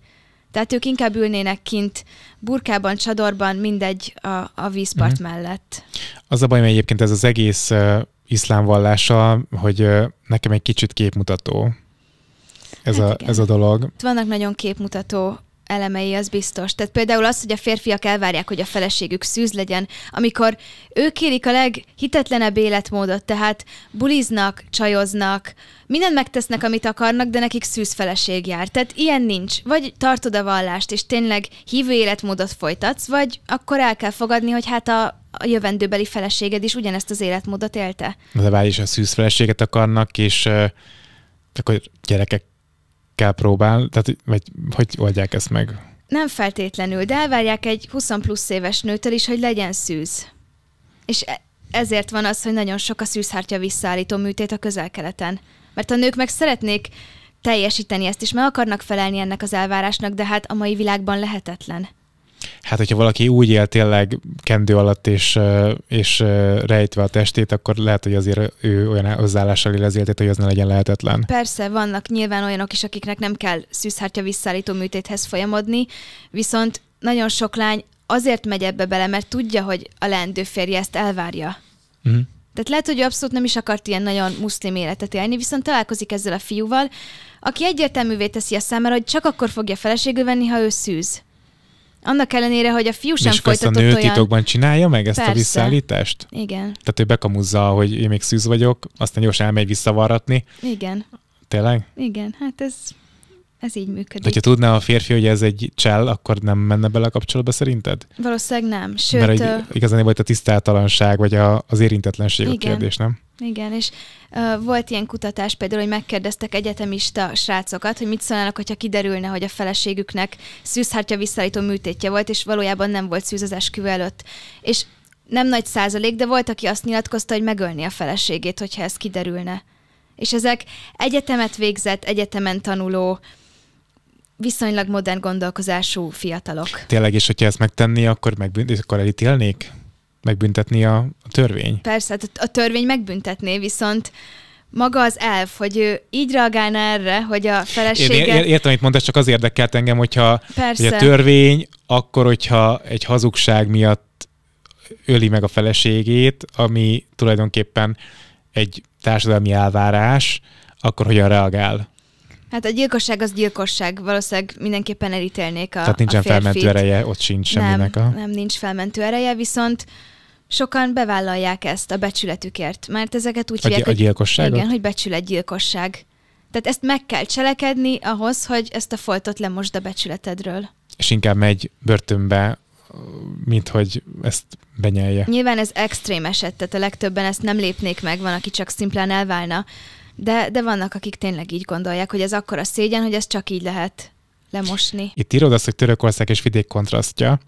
Speaker 2: Tehát ők inkább ülnének kint burkában, csadorban, mindegy a, a vízpart uh-huh. mellett.
Speaker 1: Az a baj, hogy egyébként ez az egész uh, iszlám vallása, hogy uh, nekem egy kicsit képmutató ez, hát a, ez a dolog.
Speaker 2: Vannak nagyon képmutató elemei, az biztos. Tehát például az, hogy a férfiak elvárják, hogy a feleségük szűz legyen, amikor ők kérik a leghitetlenebb életmódot, tehát buliznak, csajoznak, mindent megtesznek, amit akarnak, de nekik szűz feleség jár. Tehát ilyen nincs. Vagy tartod a vallást, és tényleg hívő életmódot folytatsz, vagy akkor el kell fogadni, hogy hát a, a jövendőbeli feleséged is ugyanezt az életmódot élte.
Speaker 1: De várj is a szűz feleséget akarnak, és uh, akkor gyerekek kell próbál, tehát vagy hogy oldják ezt meg?
Speaker 2: Nem feltétlenül, de elvárják egy 20 plusz éves nőtől is, hogy legyen szűz. És e- ezért van az, hogy nagyon sok a szűzhártya visszaállító műtét a közel-keleten. Mert a nők meg szeretnék teljesíteni ezt is, meg akarnak felelni ennek az elvárásnak, de hát a mai világban lehetetlen.
Speaker 1: Hát, hogyha valaki úgy él tényleg kendő alatt és, és rejtve a testét, akkor lehet, hogy azért ő olyan hozzáállással él az életét, hogy az ne legyen lehetetlen.
Speaker 2: Persze, vannak nyilván olyanok is, akiknek nem kell szűzhártya visszaállító műtéthez folyamodni, viszont nagyon sok lány azért megy ebbe bele, mert tudja, hogy a leendő férje ezt elvárja. Uh-huh. Tehát lehet, hogy ő abszolút nem is akart ilyen nagyon muszlim életet élni, viszont találkozik ezzel a fiúval, aki egyértelművé teszi a számára, hogy csak akkor fogja feleségül venni, ha ő szűz. Annak ellenére, hogy a fiú sem
Speaker 1: és
Speaker 2: folytatott
Speaker 1: a nő olyan... titokban csinálja meg ezt Persze. a visszaállítást?
Speaker 2: Igen.
Speaker 1: Tehát ő bekamuzza, hogy én még szűz vagyok, aztán gyorsan elmegy visszavarratni.
Speaker 2: Igen.
Speaker 1: Tényleg?
Speaker 2: Igen, hát ez, ez így működik. De
Speaker 1: hogyha tudná a férfi, hogy ez egy csell, akkor nem menne bele a kapcsolatba szerinted?
Speaker 2: Valószínűleg nem. Sőt,
Speaker 1: Mert igazán volt a tisztátalanság, vagy a, az érintetlenség igen. a kérdés, nem?
Speaker 2: Igen, és uh, volt ilyen kutatás például, hogy megkérdeztek egyetemista srácokat, hogy mit szólnának, hogyha kiderülne, hogy a feleségüknek szűzhártya visszaállító műtétje volt, és valójában nem volt szűz az esküvő előtt. És nem nagy százalék, de volt, aki azt nyilatkozta, hogy megölni a feleségét, hogyha ez kiderülne. És ezek egyetemet végzett, egyetemen tanuló, viszonylag modern gondolkozású fiatalok.
Speaker 1: Tényleg, és hogyha ezt megtenni, akkor, megbűnt, akkor elítélnék? megbüntetni a, a törvény.
Speaker 2: Persze, hát a törvény megbüntetné, viszont maga az elf, hogy ő így reagálna erre, hogy a felesége... Én
Speaker 1: ér, értem, amit mondasz, csak az érdekelt engem, hogyha hogy a törvény, akkor, hogyha egy hazugság miatt öli meg a feleségét, ami tulajdonképpen egy társadalmi elvárás, akkor hogyan reagál?
Speaker 2: Hát a gyilkosság az gyilkosság, valószínűleg mindenképpen elítélnék a
Speaker 1: Tehát nincsen
Speaker 2: a
Speaker 1: felmentő ereje, ott sincs semminek
Speaker 2: nem, a... Nem, nincs felmentő ereje, viszont sokan bevállalják ezt a becsületükért, mert ezeket úgy
Speaker 1: hívják, a gyilkosságot?
Speaker 2: Igen, hogy becsületgyilkosság. Tehát ezt meg kell cselekedni ahhoz, hogy ezt a foltot lemosd a becsületedről.
Speaker 1: És inkább megy börtönbe, mint hogy ezt benyelje.
Speaker 2: Nyilván ez extrém eset, tehát a legtöbben ezt nem lépnék meg, van, aki csak szimplán elválna, de, de vannak, akik tényleg így gondolják, hogy ez akkora szégyen, hogy ez csak így lehet lemosni.
Speaker 1: Itt írod azt, hogy Törökország és vidék kontrasztja.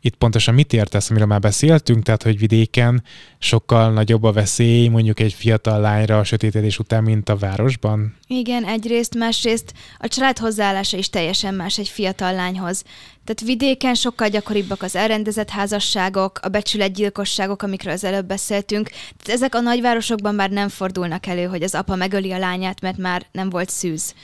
Speaker 1: Itt pontosan mit értesz, amiről már beszéltünk, tehát hogy vidéken sokkal nagyobb a veszély mondjuk egy fiatal lányra a sötétedés után, mint a városban?
Speaker 2: Igen, egyrészt, másrészt a család hozzáállása is teljesen más egy fiatal lányhoz. Tehát vidéken sokkal gyakoribbak az elrendezett házasságok, a becsületgyilkosságok, amikről az előbb beszéltünk. Tehát ezek a nagyvárosokban már nem fordulnak elő, hogy az apa megöli a lányát, mert már nem volt szűz.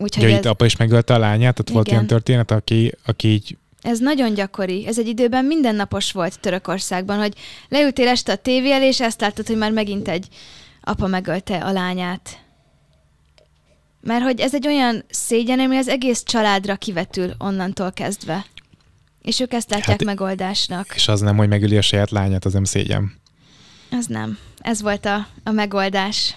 Speaker 1: Úgyhogy ja, ez... itt apa is megölte a lányát, tehát Igen. volt ilyen történet, aki, aki így
Speaker 2: ez nagyon gyakori. Ez egy időben mindennapos volt Törökországban, hogy leültél este a tévé elé, és ezt láttad, hogy már megint egy apa megölte a lányát. Mert hogy ez egy olyan szégyen, ami az egész családra kivetül onnantól kezdve. És ők ezt látják hát, megoldásnak.
Speaker 1: És az nem, hogy megöli a saját lányát, az nem szégyen.
Speaker 2: Az nem. Ez volt a, a megoldás.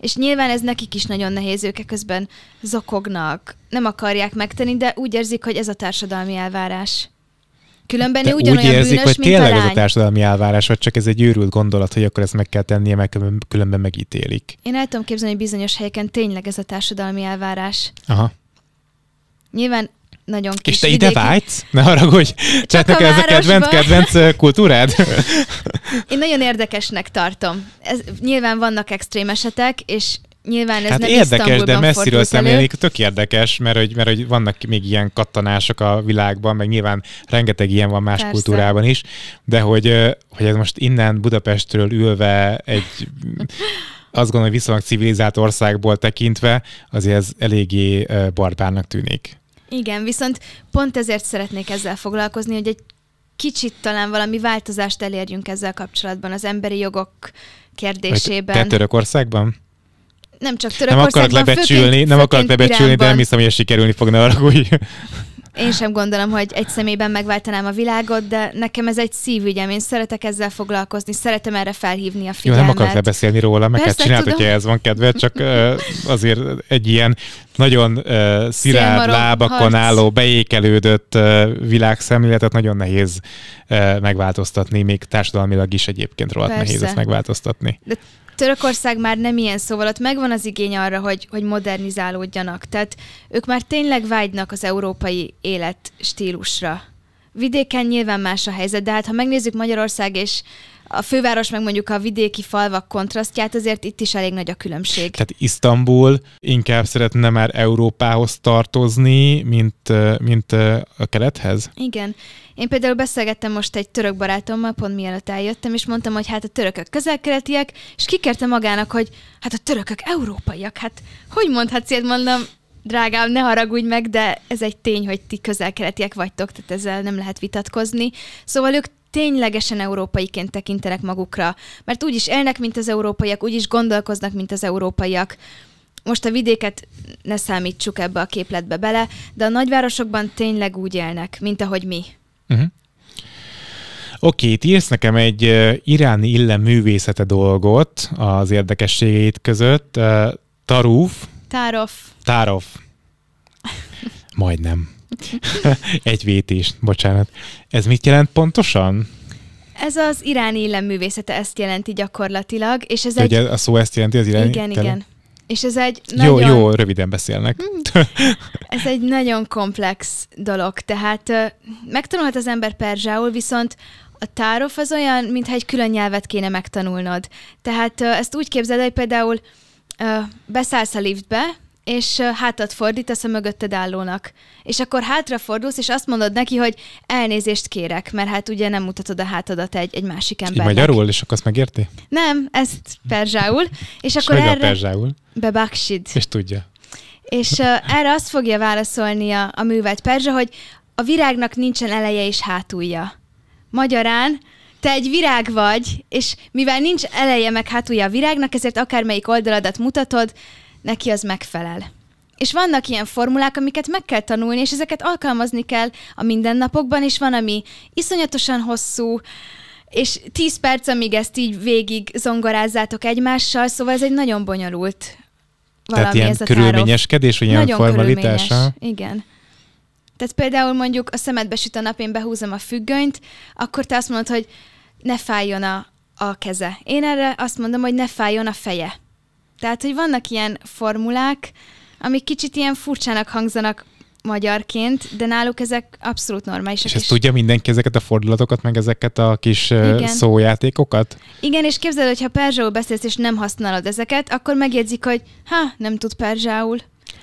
Speaker 2: És nyilván ez nekik is nagyon nehéz, ők közben zokognak, nem akarják megtenni, de úgy érzik, hogy ez a társadalmi elvárás. Különben ő ugyanolyan úgy érzik, bűnös,
Speaker 1: hogy tényleg ez a társadalmi elvárás, vagy csak ez egy őrült gondolat, hogy akkor ezt meg kell tennie, mert különben megítélik.
Speaker 2: Én el tudom képzelni, hogy bizonyos helyeken tényleg ez a társadalmi elvárás.
Speaker 1: Aha.
Speaker 2: Nyilván nagyon kis
Speaker 1: És te
Speaker 2: vidéki...
Speaker 1: ide vágysz? Ne haragudj! Tehát neked ez a kedvenc, kedvenc kultúrád?
Speaker 2: Én nagyon érdekesnek tartom. Ez, nyilván vannak extrém esetek, és Nyilván ez
Speaker 1: hát
Speaker 2: nem
Speaker 1: érdekes, de messziről szemlélni tök érdekes, mert hogy, mert hogy vannak még ilyen kattanások a világban, meg nyilván rengeteg ilyen van más Persze. kultúrában is, de hogy, hogy ez most innen Budapestről ülve egy azt gondolom, hogy viszonylag civilizált országból tekintve, azért ez eléggé barbárnak tűnik.
Speaker 2: Igen, viszont pont ezért szeretnék ezzel foglalkozni, hogy egy kicsit talán valami változást elérjünk ezzel kapcsolatban az emberi jogok kérdésében.
Speaker 1: Te Törökországban?
Speaker 2: Nem csak Törökországban,
Speaker 1: Nem akarok lebecsülni, főként, nem akarok lebecsülni, de nem hiszem, hogy sikerülni fog, ne arra, hogy...
Speaker 2: Én sem gondolom, hogy egy személyben megváltanám a világot, de nekem ez egy szívügyem. Én szeretek ezzel foglalkozni, szeretem erre felhívni a figyelmet.
Speaker 1: Jó, nem akarok lebeszélni róla, meg kell csinálni, hogyha ez van kedve, csak azért egy ilyen nagyon szilárd lábakon harc. álló, beékelődött világszemléletet nagyon nehéz megváltoztatni, még társadalmilag is egyébként rohadt Persze. nehéz ezt megváltoztatni.
Speaker 2: De Törökország már nem ilyen, szóval ott megvan az igény arra, hogy, hogy modernizálódjanak. Tehát ők már tényleg vágynak az európai életstílusra. Vidéken nyilván más a helyzet, de hát ha megnézzük Magyarország és a főváros meg mondjuk a vidéki falvak kontrasztját, azért itt is elég nagy a különbség.
Speaker 1: Tehát Isztambul inkább szeretne már Európához tartozni, mint, mint a kelethez?
Speaker 2: Igen. Én például beszélgettem most egy török barátommal, pont mielőtt eljöttem, és mondtam, hogy hát a törökök közelkeletiek, és kikérte magának, hogy hát a törökök európaiak. Hát hogy mondhatsz ilyet, mondom, drágám, ne haragudj meg, de ez egy tény, hogy ti közelkeletiek vagytok, tehát ezzel nem lehet vitatkozni. Szóval ők ténylegesen európaiként tekintenek magukra, mert úgy is élnek, mint az európaiak, úgy is gondolkoznak, mint az európaiak. Most a vidéket ne számítsuk ebbe a képletbe bele, de a nagyvárosokban tényleg úgy élnek, mint ahogy mi. Uh-huh.
Speaker 1: Oké, okay, írsz nekem egy uh, iráni illem művészete dolgot az érdekességeit között. Uh, taruf.
Speaker 2: Tárof.
Speaker 1: Tárof. Majdnem. Egy vétés, bocsánat. Ez mit jelent pontosan?
Speaker 2: Ez az iráni illeművészete ezt jelenti gyakorlatilag, és ez
Speaker 1: egy... a szó ezt jelenti az iráni?
Speaker 2: Igen, tele? igen. És ez egy
Speaker 1: nagyon... Jó, jó, röviden beszélnek. Hmm. (laughs)
Speaker 2: ez egy nagyon komplex dolog, tehát megtanulhat az ember perzsául, viszont a tárof az olyan, mintha egy külön nyelvet kéne megtanulnod. Tehát ezt úgy képzeld, hogy például beszállsz a liftbe, és hátat fordítasz a mögötted állónak. És akkor hátrafordulsz, és azt mondod neki, hogy elnézést kérek, mert hát ugye nem mutatod a hátadat egy, egy másik embernek.
Speaker 1: Így magyarul, és akkor azt megérti?
Speaker 2: Nem, ezt perzsául. És,
Speaker 1: és
Speaker 2: akkor erre...
Speaker 1: a perzsául?
Speaker 2: Bebaksid.
Speaker 1: És tudja.
Speaker 2: És uh, erre azt fogja válaszolni a, a művelt perzsa, hogy a virágnak nincsen eleje és hátulja. Magyarán, te egy virág vagy, és mivel nincs eleje meg hátulja a virágnak, ezért akármelyik oldaladat mutatod, neki az megfelel. És vannak ilyen formulák, amiket meg kell tanulni, és ezeket alkalmazni kell a mindennapokban, és van, ami iszonyatosan hosszú, és 10 perc, amíg ezt így végig zongorázzátok egymással, szóval ez egy nagyon bonyolult
Speaker 1: valami Tehát ilyen ez a körülményeskedés, vagy ilyen formalitása?
Speaker 2: Igen. Tehát például mondjuk a szemedbe süt a nap, én behúzom a függönyt, akkor te azt mondod, hogy ne fájjon a, a keze. Én erre azt mondom, hogy ne fájjon a feje. Tehát, hogy vannak ilyen formulák, amik kicsit ilyen furcsának hangzanak magyarként, de náluk ezek abszolút normálisak.
Speaker 1: És ezt és... tudja mindenki ezeket a fordulatokat, meg ezeket a kis Igen. szójátékokat?
Speaker 2: Igen, és képzeld, hogy ha perzsául beszélsz, és nem használod ezeket, akkor megjegyzik, hogy ha, nem tud perzsául.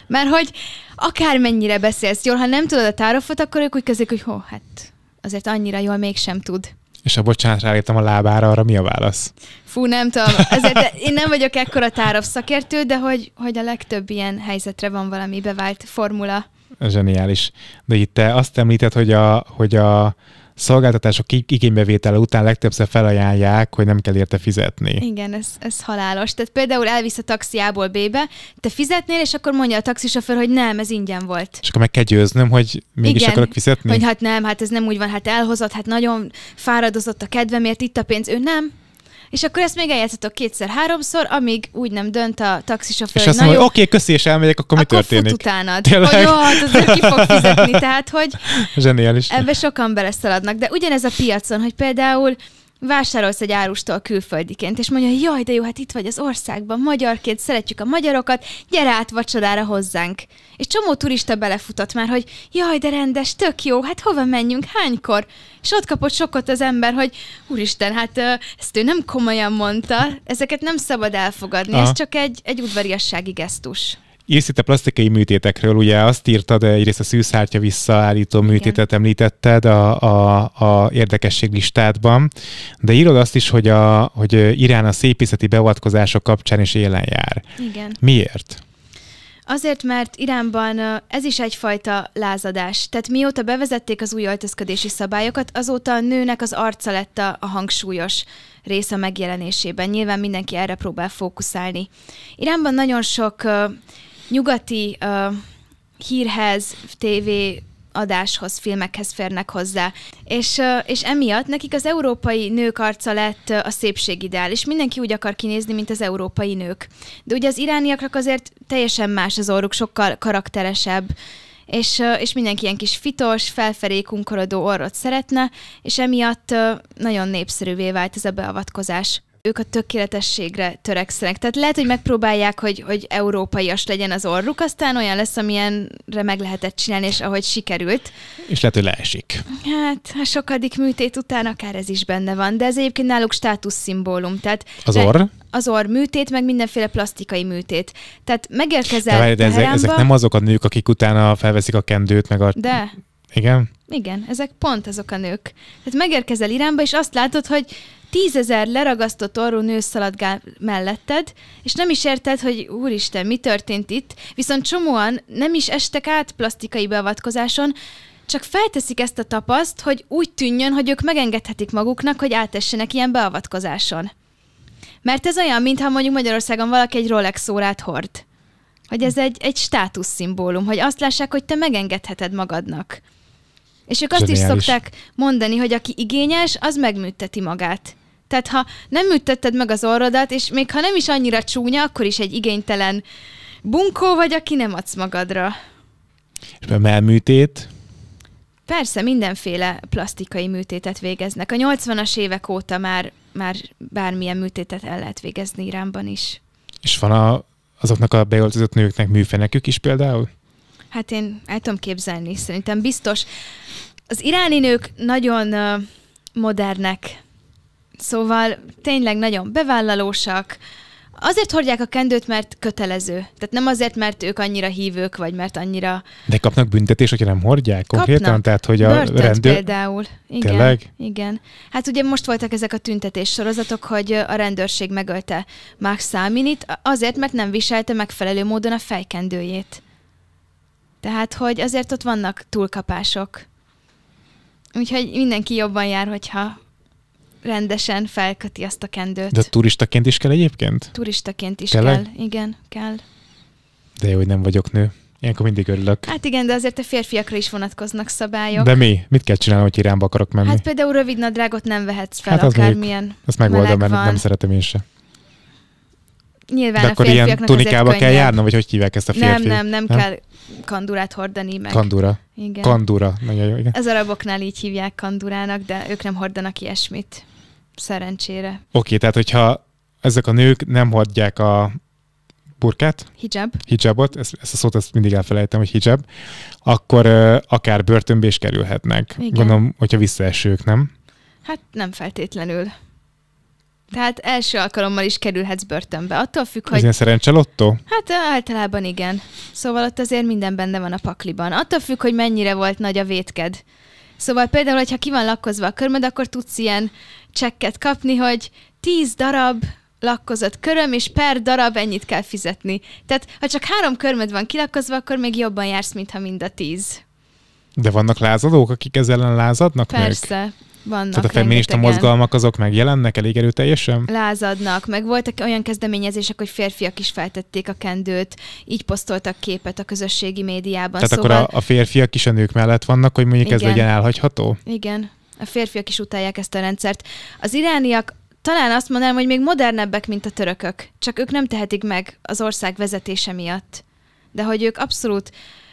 Speaker 2: Mert hogy akármennyire beszélsz jól, ha nem tudod a tárofot, akkor ők úgy kezdik, hogy hó, hát azért annyira jól mégsem tud.
Speaker 1: És a bocsánat, ráírtam a lábára, arra mi a válasz?
Speaker 2: Fú, nem tudom. Ezért én nem vagyok ekkora tárov szakértő, de hogy, hogy a legtöbb ilyen helyzetre van valami bevált formula.
Speaker 1: Zseniális. De itt te azt említed, hogy a, hogy a szolgáltatások igénybevétele után legtöbbször felajánlják, hogy nem kell érte fizetni.
Speaker 2: Igen, ez, ez halálos. Tehát például elvisz a taxi A-ból B-be, te fizetnél, és akkor mondja a taxisofőr, hogy nem, ez ingyen volt.
Speaker 1: És akkor meg kell győznöm, hogy mégis Igen, akarok fizetni?
Speaker 2: hogy hát nem, hát ez nem úgy van, hát elhozott, hát nagyon fáradozott a kedvemért, itt a pénz, ő nem, és akkor ezt még eljátszhatok kétszer-háromszor, amíg úgy nem dönt a taxisofőr,
Speaker 1: És azt mondja, oké, okay, köszi, és elmegyek, akkor, akkor mi történik?
Speaker 2: Akkor utánad. Tényleg? Hogy jó, hát azért ki fog fizetni, tehát hogy (laughs)
Speaker 1: Zseniális.
Speaker 2: ebbe sokan beleszaladnak. De ugyanez a piacon, hogy például vásárolsz egy árustól külföldiként, és mondja, jaj, de jó, hát itt vagy az országban, magyarként, szeretjük a magyarokat, gyere át vacsorára hozzánk. És csomó turista belefutott már, hogy jaj, de rendes, tök jó, hát hova menjünk, hánykor? És ott kapott sokkot az ember, hogy úristen, hát ezt ő nem komolyan mondta, ezeket nem szabad elfogadni, Aha. ez csak egy, egy udvariassági gesztus.
Speaker 1: Írsz itt a plastikai műtétekről, ugye azt írtad, egyrészt a szűszártya visszaállító Igen. műtétet említetted a, a, a érdekesség listádban, de írod azt is, hogy, a, hogy Irán a szépészeti beavatkozások kapcsán is élen jár.
Speaker 2: Igen.
Speaker 1: Miért?
Speaker 2: Azért, mert Iránban ez is egyfajta lázadás. Tehát mióta bevezették az új öltözködési szabályokat, azóta a nőnek az arca lett a, a hangsúlyos része megjelenésében. Nyilván mindenki erre próbál fókuszálni. Iránban nagyon sok nyugati uh, hírhez, TV adáshoz, filmekhez férnek hozzá. És, és emiatt nekik az európai nők arca lett a szépségideál, és mindenki úgy akar kinézni, mint az európai nők. De ugye az irániaknak azért teljesen más az orruk, sokkal karakteresebb, és, és mindenki ilyen kis fitos, felfelé kunkorodó orrot szeretne, és emiatt nagyon népszerűvé vált ez a beavatkozás ők a tökéletességre törekszenek. Tehát lehet, hogy megpróbálják, hogy, hogy európaias legyen az orruk, aztán olyan lesz, amilyenre meg lehetett csinálni, és ahogy sikerült.
Speaker 1: És lehet, hogy leesik.
Speaker 2: Hát, a sokadik műtét után akár ez is benne van, de ez egyébként náluk státuszszimbólum. Tehát
Speaker 1: az orr?
Speaker 2: Az orr műtét, meg mindenféle plastikai műtét. Tehát megérkezel
Speaker 1: de, de ezek, ezek nem azok a nők, akik utána felveszik a kendőt, meg a...
Speaker 2: De.
Speaker 1: Igen?
Speaker 2: Igen, ezek pont azok a nők. Tehát megérkezel Iránba, és azt látod, hogy tízezer leragasztott orrú nő szaladgál melletted, és nem is érted, hogy úristen, mi történt itt, viszont csomóan nem is estek át plastikai beavatkozáson, csak felteszik ezt a tapaszt, hogy úgy tűnjön, hogy ők megengedhetik maguknak, hogy átessenek ilyen beavatkozáson. Mert ez olyan, mintha mondjuk Magyarországon valaki egy Rolex órát hord. Hogy ez egy, egy státuszszimbólum, hogy azt lássák, hogy te megengedheted magadnak. És ők azt Zseniális. is szokták mondani, hogy aki igényes, az megműteti magát. Tehát ha nem műtetted meg az orrodat, és még ha nem is annyira csúnya, akkor is egy igénytelen bunkó vagy, aki nem adsz magadra.
Speaker 1: És a melműtét?
Speaker 2: Persze, mindenféle plastikai műtétet végeznek. A 80-as évek óta már, már bármilyen műtétet el lehet végezni Iránban is.
Speaker 1: És van a, azoknak a beöltözött nőknek műfenekük is például?
Speaker 2: Hát én el tudom képzelni, szerintem biztos. Az iráni nők nagyon uh, modernek, szóval tényleg nagyon bevállalósak, Azért hordják a kendőt, mert kötelező. Tehát nem azért, mert ők annyira hívők, vagy mert annyira...
Speaker 1: De kapnak büntetés, hogyha nem hordják konkrétan?
Speaker 2: Kapnak.
Speaker 1: Tehát, hogy a
Speaker 2: Börtönt rendőr... például. Igen,
Speaker 1: Tényleg?
Speaker 2: Igen. Hát ugye most voltak ezek a tüntetés sorozatok, hogy a rendőrség megölte Max Száminit, azért, mert nem viselte megfelelő módon a fejkendőjét. Tehát, hogy azért ott vannak túlkapások. Úgyhogy mindenki jobban jár, hogyha rendesen felköti azt a kendőt.
Speaker 1: De turistaként is kell egyébként?
Speaker 2: Turistaként is Tényleg? kell, igen, kell.
Speaker 1: De jó, hogy nem vagyok nő. Ilyenkor mindig örülök.
Speaker 2: Hát igen, de azért a férfiakra is vonatkoznak szabályok.
Speaker 1: De mi? Mit kell csinálni, hogy Iránba akarok menni?
Speaker 2: Hát például rövid nadrágot nem vehetsz fel, hát akármilyen
Speaker 1: Ezt megoldom, mert nem szeretem én se.
Speaker 2: Nyilván
Speaker 1: De akkor ilyen tunikába kell járnom, vagy hogy hívják ezt a férfi?
Speaker 2: Nem, nem, nem, nem? kell kandurát hordani meg.
Speaker 1: Kandura.
Speaker 2: Igen.
Speaker 1: Kandura. Nagyon jó, igen.
Speaker 2: Az araboknál így hívják kandurának, de ők nem hordanak ilyesmit. Szerencsére. Oké,
Speaker 1: okay, tehát hogyha ezek a nők nem hordják a burkát,
Speaker 2: hijab.
Speaker 1: hijabot, ezt, ezt a szót ezt mindig elfelejtem, hogy hijab, akkor uh, akár börtönbe is kerülhetnek. Igen. Gondolom, hogyha visszaesők, nem?
Speaker 2: Hát nem feltétlenül. Tehát első alkalommal is kerülhetsz börtönbe. Attól függ,
Speaker 1: hogy... Ez ilyen szerencselottó?
Speaker 2: Hát általában igen. Szóval ott azért minden benne van a pakliban. Attól függ, hogy mennyire volt nagy a vétked. Szóval például, hogyha ki van lakkozva a körmöd, akkor tudsz ilyen csekket kapni, hogy 10 darab lakkozott köröm, és per darab ennyit kell fizetni. Tehát, ha csak három körmöd van kilakkozva, akkor még jobban jársz, mintha mind a tíz.
Speaker 1: De vannak lázadók, akik ezzel ellen lázadnak
Speaker 2: Persze. Még? Vannak
Speaker 1: Tehát a feminista rengetegen. mozgalmak azok megjelennek elég erőteljesen?
Speaker 2: Lázadnak, meg voltak olyan kezdeményezések, hogy férfiak is feltették a kendőt, így posztoltak képet a közösségi médiában.
Speaker 1: Tehát szóval... akkor a, a férfiak is a nők mellett vannak, hogy mondjuk Igen. ez legyen elhagyható?
Speaker 2: Igen, a férfiak is utálják ezt a rendszert. Az irániak talán azt mondanám, hogy még modernebbek, mint a törökök. Csak ők nem tehetik meg az ország vezetése miatt. De hogy ők abszolút...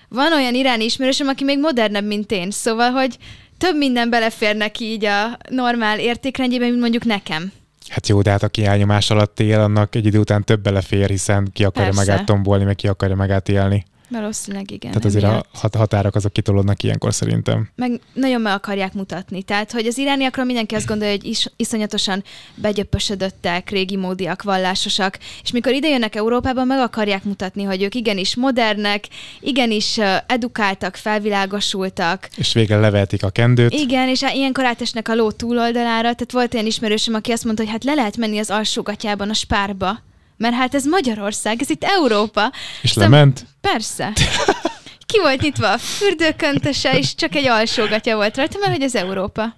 Speaker 2: Van olyan iráni ismerősöm, aki még modernebb, mint én. Szóval, hogy több minden belefér neki így a normál értékrendjében, mint mondjuk nekem.
Speaker 1: Hát jó, de hát aki elnyomás alatt él, annak egy idő után több belefér, hiszen ki akarja Persze. magát tombolni, meg ki akarja magát élni.
Speaker 2: Valószínűleg igen.
Speaker 1: Tehát azért a határok azok kitolódnak ilyenkor szerintem.
Speaker 2: Meg nagyon meg akarják mutatni. Tehát, hogy az irániakról mindenki azt gondolja, hogy is, iszonyatosan begyöpösödöttek, régi módiak, vallásosak, és mikor ide jönnek Európába, meg akarják mutatni, hogy ők igenis modernek, igenis edukáltak, felvilágosultak.
Speaker 1: És végre levehetik a kendőt.
Speaker 2: Igen, és ilyenkor átesnek a ló túloldalára. Tehát volt olyan ismerősöm, aki azt mondta, hogy hát le lehet menni az alsógatjában a spárba mert hát ez Magyarország, ez itt Európa.
Speaker 1: És szóval, lement?
Speaker 2: Persze. (laughs) Ki volt nyitva a fürdőköntese, és csak egy alsógatja volt rajta, mert hogy ez Európa.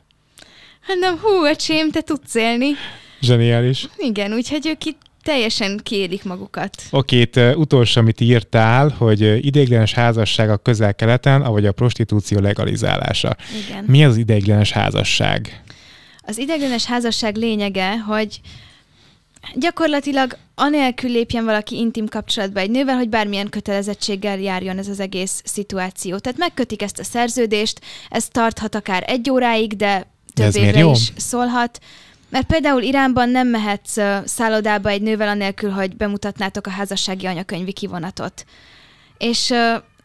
Speaker 2: Hanem, hú, öcsém, te tudsz élni.
Speaker 1: Zseniális.
Speaker 2: Igen, úgyhogy ők itt teljesen kérik magukat.
Speaker 1: Oké, itt uh, utolsó, amit írtál, hogy uh, ideiglenes házasság a közel-keleten, avagy a prostitúció legalizálása.
Speaker 2: Igen.
Speaker 1: Mi az ideiglenes házasság?
Speaker 2: Az ideiglenes házasság lényege, hogy gyakorlatilag anélkül lépjen valaki intim kapcsolatba egy nővel, hogy bármilyen kötelezettséggel járjon ez az egész szituáció. Tehát megkötik ezt a szerződést, ez tarthat akár egy óráig, de több évre is szólhat. Mert például Iránban nem mehetsz szállodába egy nővel anélkül, hogy bemutatnátok a házassági anyakönyvi kivonatot. És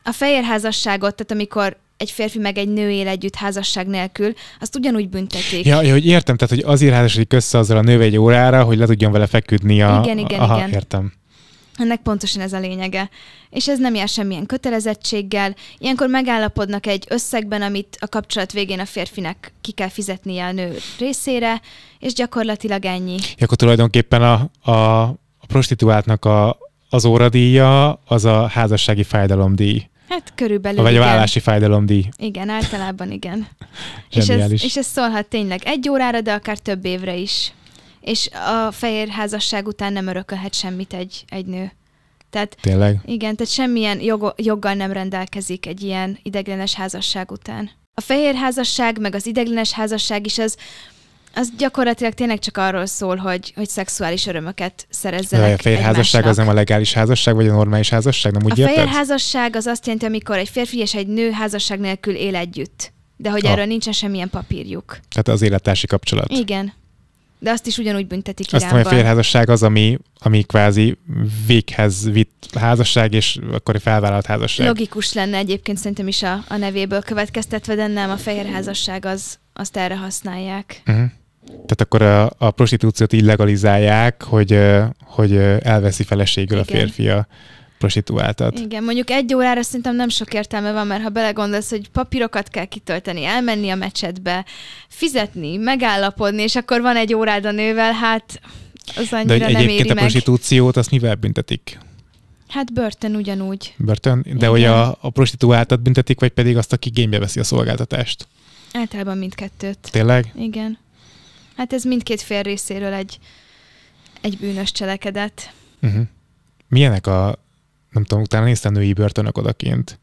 Speaker 2: a fehér házasságot, tehát amikor egy férfi meg egy nő él együtt házasság nélkül, azt ugyanúgy büntetik.
Speaker 1: Ja, ja hogy értem, tehát hogy azért házasodik össze azzal a nő egy órára, hogy le tudjon vele feküdni a...
Speaker 2: Igen, igen,
Speaker 1: Aha,
Speaker 2: igen.
Speaker 1: értem.
Speaker 2: Ennek pontosan ez a lényege. És ez nem jár semmilyen kötelezettséggel. Ilyenkor megállapodnak egy összegben, amit a kapcsolat végén a férfinek ki kell fizetnie a nő részére, és gyakorlatilag ennyi.
Speaker 1: Ja, akkor tulajdonképpen a, a, a prostituáltnak a, az óradíja az a házassági fájdalomdíj.
Speaker 2: Hát körülbelül
Speaker 1: Vagy igen. a vállási fájdalomdíj.
Speaker 2: Igen, általában igen. (laughs) és, ez, és ez szólhat tényleg egy órára, de akár több évre is. És a fehér házasság után nem örökölhet semmit egy, egy nő. Tehát,
Speaker 1: Tényleg?
Speaker 2: Igen, tehát semmilyen jog, joggal nem rendelkezik egy ilyen ideglenes házasság után. A fehér házasság, meg az ideglenes házasság is az az gyakorlatilag tényleg csak arról szól, hogy, hogy szexuális örömöket szerezzenek De
Speaker 1: a fehér házasság az nem a legális házasság, vagy a normális házasság? Nem úgy
Speaker 2: a
Speaker 1: érted?
Speaker 2: fehér házasság az azt jelenti, amikor egy férfi és egy nő házasság nélkül él együtt. De hogy ah. erről nincsen semmilyen papírjuk.
Speaker 1: Tehát az élettársi kapcsolat.
Speaker 2: Igen. De azt is ugyanúgy büntetik
Speaker 1: Azt hogy a félházasság az, ami, ami kvázi véghez vitt házasság, és akkor egy felvállalt házasság.
Speaker 2: Logikus lenne egyébként szerintem is a, a nevéből következtetve, de nem, a fehér házasság az, azt erre használják. Uh-huh.
Speaker 1: Tehát akkor a, a prostitúciót így legalizálják, hogy, hogy elveszi feleségül Igen. a férfi a prostituáltat.
Speaker 2: Igen, mondjuk egy órára szerintem nem sok értelme van, mert ha belegondolsz, hogy papírokat kell kitölteni, elmenni a mecsetbe, fizetni, megállapodni, és akkor van egy órád a nővel, hát az annyira De nem éri
Speaker 1: a prostitúciót azt mivel büntetik?
Speaker 2: Hát börtön ugyanúgy.
Speaker 1: Börtön? De Igen. hogy a, a prostituáltat büntetik, vagy pedig azt, aki igénybe veszi a szolgáltatást?
Speaker 2: Általában mindkettőt.
Speaker 1: Tényleg?
Speaker 2: Igen. Hát ez mindkét fél részéről egy, egy bűnös cselekedet.
Speaker 1: Uh-huh. Milyenek a, nem tudom, utána néztem női börtönök odakint?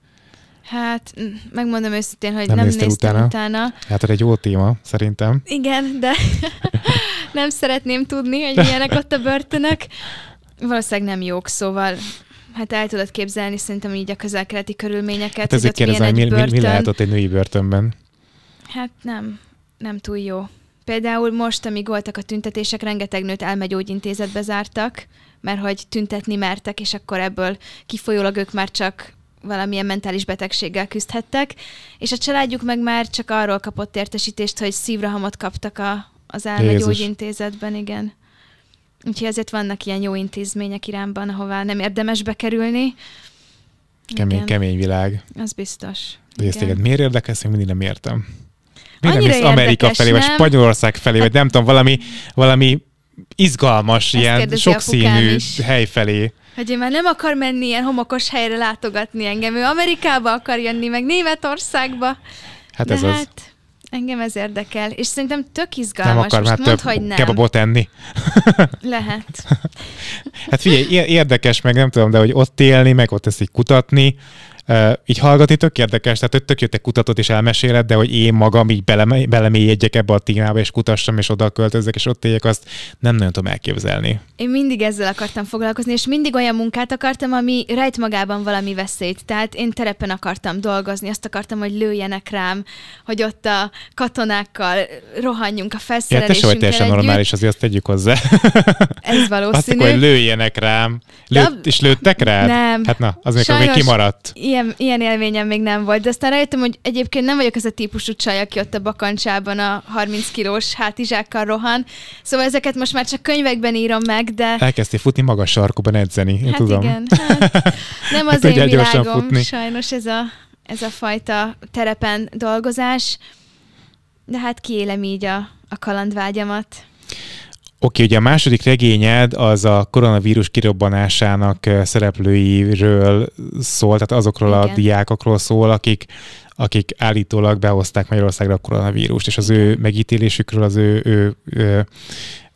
Speaker 2: Hát, megmondom őszintén, hogy nem, nem néztem utána. utána.
Speaker 1: Hát ez egy jó téma, szerintem.
Speaker 2: Igen, de (laughs) nem szeretném tudni, hogy milyenek ott a börtönök. Valószínűleg nem jók, szóval hát el tudod képzelni szerintem így a közel-keleti körülményeket. Hát
Speaker 1: ezért kérdezem, mi, mi, mi lehet ott egy női börtönben?
Speaker 2: Hát nem, nem túl jó. Például most, amíg voltak a tüntetések, rengeteg nőt elmegyógyintézetbe zártak, mert hogy tüntetni mertek, és akkor ebből kifolyólag ők már csak valamilyen mentális betegséggel küzdhettek, és a családjuk meg már csak arról kapott értesítést, hogy szívrohamot kaptak a, az elmegyógyintézetben, igen. Úgyhogy ezért vannak ilyen jó intézmények Iránban, ahová nem érdemes bekerülni.
Speaker 1: Kemény, igen. kemény világ.
Speaker 2: Az biztos.
Speaker 1: De ezt téged miért érdekes, én mindig nem értem. Miért nem Amerika felé, nem? vagy Spanyolország felé, vagy nem tudom, valami, valami izgalmas, Ezt ilyen sokszínű hely felé.
Speaker 2: Hogy én már nem akar menni ilyen homokos helyre látogatni engem. Ő Amerikába akar jönni, meg Németországba.
Speaker 1: Hát De ez hát, az.
Speaker 2: Engem ez érdekel, és szerintem tök izgalmas. Nem
Speaker 1: akar
Speaker 2: már
Speaker 1: több hogy nem. kebabot enni. (laughs)
Speaker 2: Lehet.
Speaker 1: hát figyelj, érdekes, meg nem tudom, de hogy ott élni, meg ott ezt így kutatni, így hallgatni tök érdekes, tehát tök jöttek kutatót és elmeséled, de hogy én magam így beleme, belemélyedjek ebbe a témába, és kutassam, és oda költözök, és ott éljek, azt nem nagyon tudom elképzelni.
Speaker 2: Én mindig ezzel akartam foglalkozni, és mindig olyan munkát akartam, ami rejt magában valami veszélyt. Tehát én terepen akartam dolgozni, azt akartam, hogy lőjenek rám, hogy ott a katonákkal rohanjunk a felszerelésünkkel
Speaker 1: ja, te teljesen normális, azért azt tegyük hozzá. (laughs)
Speaker 2: Ez valószínű.
Speaker 1: Azt hogy lőjenek rám. Lőtt, és lőttek rá?
Speaker 2: Nem.
Speaker 1: Hát na, az még, még kimaradt.
Speaker 2: Ilyen, ilyen élményem még nem volt, de aztán rájöttem, hogy egyébként nem vagyok ez a típusú csaj, aki ott a bakancsában a 30 kilós hátizsákkal rohan. Szóval ezeket most már csak könyvekben írom meg, de...
Speaker 1: Elkezdtél futni magas sarkuban edzeni, én
Speaker 2: hát
Speaker 1: tudom.
Speaker 2: igen, (laughs) hát nem az én világom, futni. sajnos ez a, ez a fajta terepen dolgozás, de hát kiélem így a, a kalandvágyamat.
Speaker 1: Oké, ugye a második regényed az a koronavírus kirobbanásának szereplőiről szól, tehát azokról Igen. a diákokról szól, akik, akik állítólag behozták Magyarországra a koronavírust, és az ő megítélésükről, az ő, ő, ő,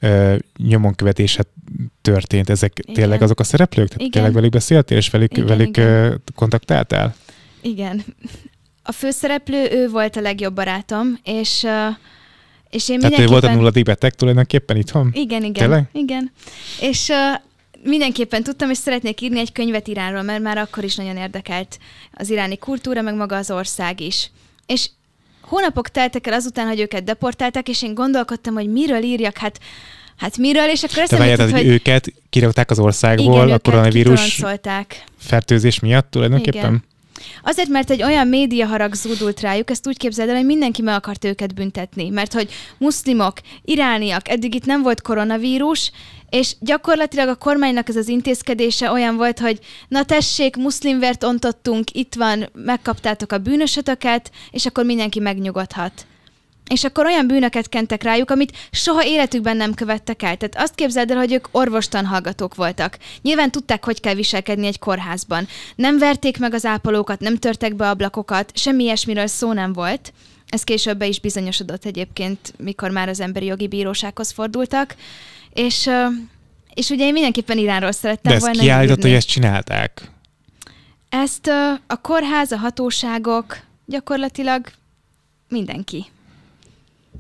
Speaker 1: ő nyomonkövetése történt. Ezek igen. tényleg azok a szereplők? Tehát igen. tényleg velük beszéltél, és velük, igen, velük igen. kontaktáltál?
Speaker 2: Igen. A főszereplő, ő volt a legjobb barátom, és uh, és én
Speaker 1: Tehát ő volt a nulladik beteg tulajdonképpen itthon?
Speaker 2: Igen, igen. Tényleg? Igen. És uh, mindenképpen tudtam, és szeretnék írni egy könyvet Iránról, mert már akkor is nagyon érdekelt az iráni kultúra, meg maga az ország is. És hónapok teltek el azután, hogy őket deportálták, és én gondolkodtam, hogy miről írjak, hát Hát miről, és akkor
Speaker 1: ezt jutott, hogy... őket kirúgták az országból igen, a koronavírus fertőzés miatt tulajdonképpen? Igen.
Speaker 2: Azért, mert egy olyan média harag zúdult rájuk, ezt úgy képzeld el, hogy mindenki meg akart őket büntetni. Mert hogy muszlimok, irániak, eddig itt nem volt koronavírus, és gyakorlatilag a kormánynak ez az intézkedése olyan volt, hogy na tessék, muszlimvert ontottunk, itt van, megkaptátok a bűnösötöket, és akkor mindenki megnyugodhat és akkor olyan bűnöket kentek rájuk, amit soha életükben nem követtek el. Tehát azt képzeld el, hogy ők orvostan hallgatók voltak. Nyilván tudták, hogy kell viselkedni egy kórházban. Nem verték meg az ápolókat, nem törtek be ablakokat, semmi ilyesmiről szó nem volt. Ez később be is bizonyosodott egyébként, mikor már az emberi jogi bírósághoz fordultak. És, és ugye én mindenképpen Iránról szerettem
Speaker 1: De volna kiállított, hogy ezt csinálták?
Speaker 2: Ezt a kórház, a hatóságok, gyakorlatilag mindenki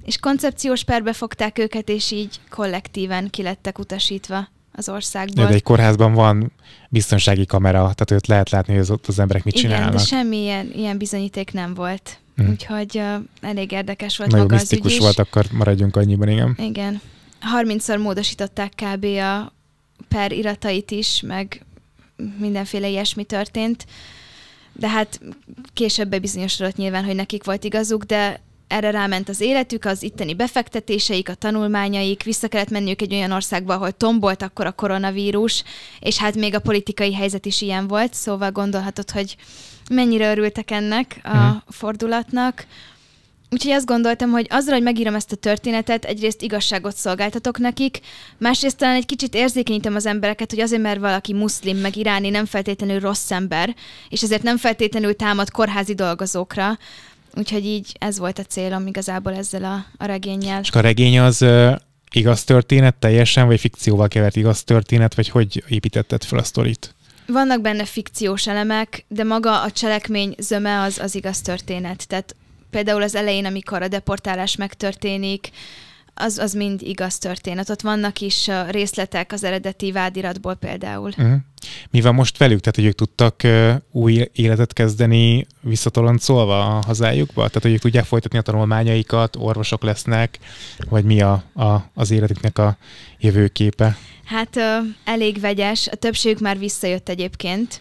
Speaker 2: és koncepciós perbe fogták őket, és így kollektíven kilettek utasítva az országból.
Speaker 1: De egy kórházban van biztonsági kamera, tehát őt lehet látni, hogy ott az emberek mit
Speaker 2: Igen,
Speaker 1: csinálnak.
Speaker 2: de semmi ilyen, ilyen bizonyíték nem volt. Mm. Úgyhogy uh, elég érdekes volt
Speaker 1: Nagyon maga az volt, akkor maradjunk annyiban, igen.
Speaker 2: Igen. 30-szor módosították kb. a per iratait is, meg mindenféle ilyesmi történt. De hát később bebizonyosodott nyilván, hogy nekik volt igazuk, de erre ráment az életük, az itteni befektetéseik, a tanulmányaik, vissza kellett menniük egy olyan országba, ahol tombolt akkor a koronavírus, és hát még a politikai helyzet is ilyen volt, szóval gondolhatod, hogy mennyire örültek ennek a hmm. fordulatnak. Úgyhogy azt gondoltam, hogy azzal, hogy megírom ezt a történetet, egyrészt igazságot szolgáltatok nekik, másrészt talán egy kicsit érzékenyítem az embereket, hogy azért, mert valaki muszlim, meg iráni nem feltétlenül rossz ember, és ezért nem feltétlenül támad kórházi dolgozókra, Úgyhogy így ez volt a célom igazából ezzel a, a regényel.
Speaker 1: És a regény az igaz történet teljesen, vagy fikcióval kevert igaz történet, vagy hogy építetted fel a sztorit?
Speaker 2: Vannak benne fikciós elemek, de maga a cselekmény zöme az, az igaz történet. Tehát például az elején, amikor a deportálás megtörténik, az, az mind igaz történet. Ott vannak is részletek az eredeti vádiratból például. Uh-huh.
Speaker 1: Mi van most velük? Tehát, hogy ők tudtak uh, új életet kezdeni visszatoloncolva a hazájukba? Tehát, hogy ők tudják folytatni a tanulmányaikat, orvosok lesznek, vagy mi a, a, az életüknek a jövőképe?
Speaker 2: Hát uh, elég vegyes. A többségük már visszajött egyébként.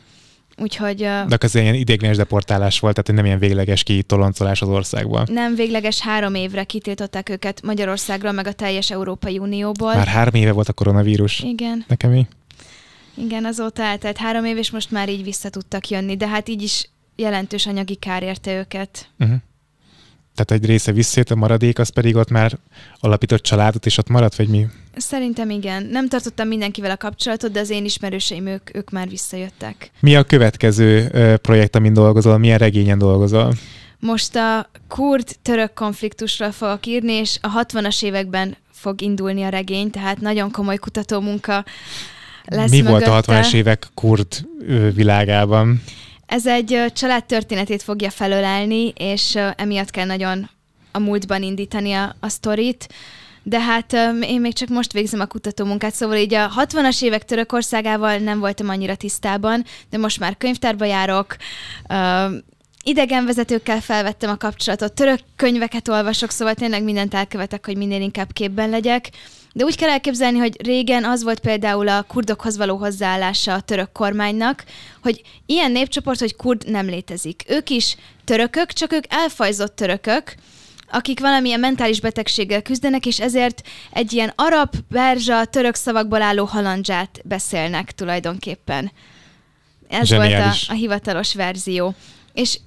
Speaker 2: Úgyhogy...
Speaker 1: De az ilyen ideiglenes deportálás volt, tehát nem ilyen végleges kitoloncolás az országból.
Speaker 2: Nem végleges, három évre kitiltották őket Magyarországról, meg a teljes Európai Unióból.
Speaker 1: Már három éve volt a koronavírus.
Speaker 2: Igen.
Speaker 1: Nekem mi?
Speaker 2: Igen, azóta eltelt három év, és most már így vissza tudtak jönni, de hát így is jelentős anyagi kár érte őket. Uh-huh.
Speaker 1: Tehát egy része visszajött, a maradék az pedig ott már alapított családot, és ott maradt, vagy mi?
Speaker 2: Szerintem igen. Nem tartottam mindenkivel a kapcsolatot, de az én ismerőseim, ők, ők már visszajöttek.
Speaker 1: Mi a következő projekt, amin dolgozol? Milyen regényen dolgozol?
Speaker 2: Most a kurd-török konfliktusról fogok írni, és a 60-as években fog indulni a regény, tehát nagyon komoly kutatómunka lesz
Speaker 1: Mi mögötte. volt a 60-as évek kurd világában?
Speaker 2: Ez egy családtörténetét fogja felölelni, és emiatt kell nagyon a múltban indítani a, a sztorit de hát én még csak most végzem a kutatómunkát, szóval így a 60-as évek Törökországával nem voltam annyira tisztában, de most már könyvtárba járok, idegenvezetőkkel felvettem a kapcsolatot, török könyveket olvasok, szóval tényleg mindent elkövetek, hogy minél inkább képben legyek. De úgy kell elképzelni, hogy régen az volt például a kurdokhoz való hozzáállása a török kormánynak, hogy ilyen népcsoport, hogy kurd nem létezik. Ők is törökök, csak ők elfajzott törökök, akik valamilyen mentális betegséggel küzdenek, és ezért egy ilyen arab, berzsa, török szavakból álló halandzsát beszélnek tulajdonképpen. Ez Zseniális. volt a, a hivatalos verzió. És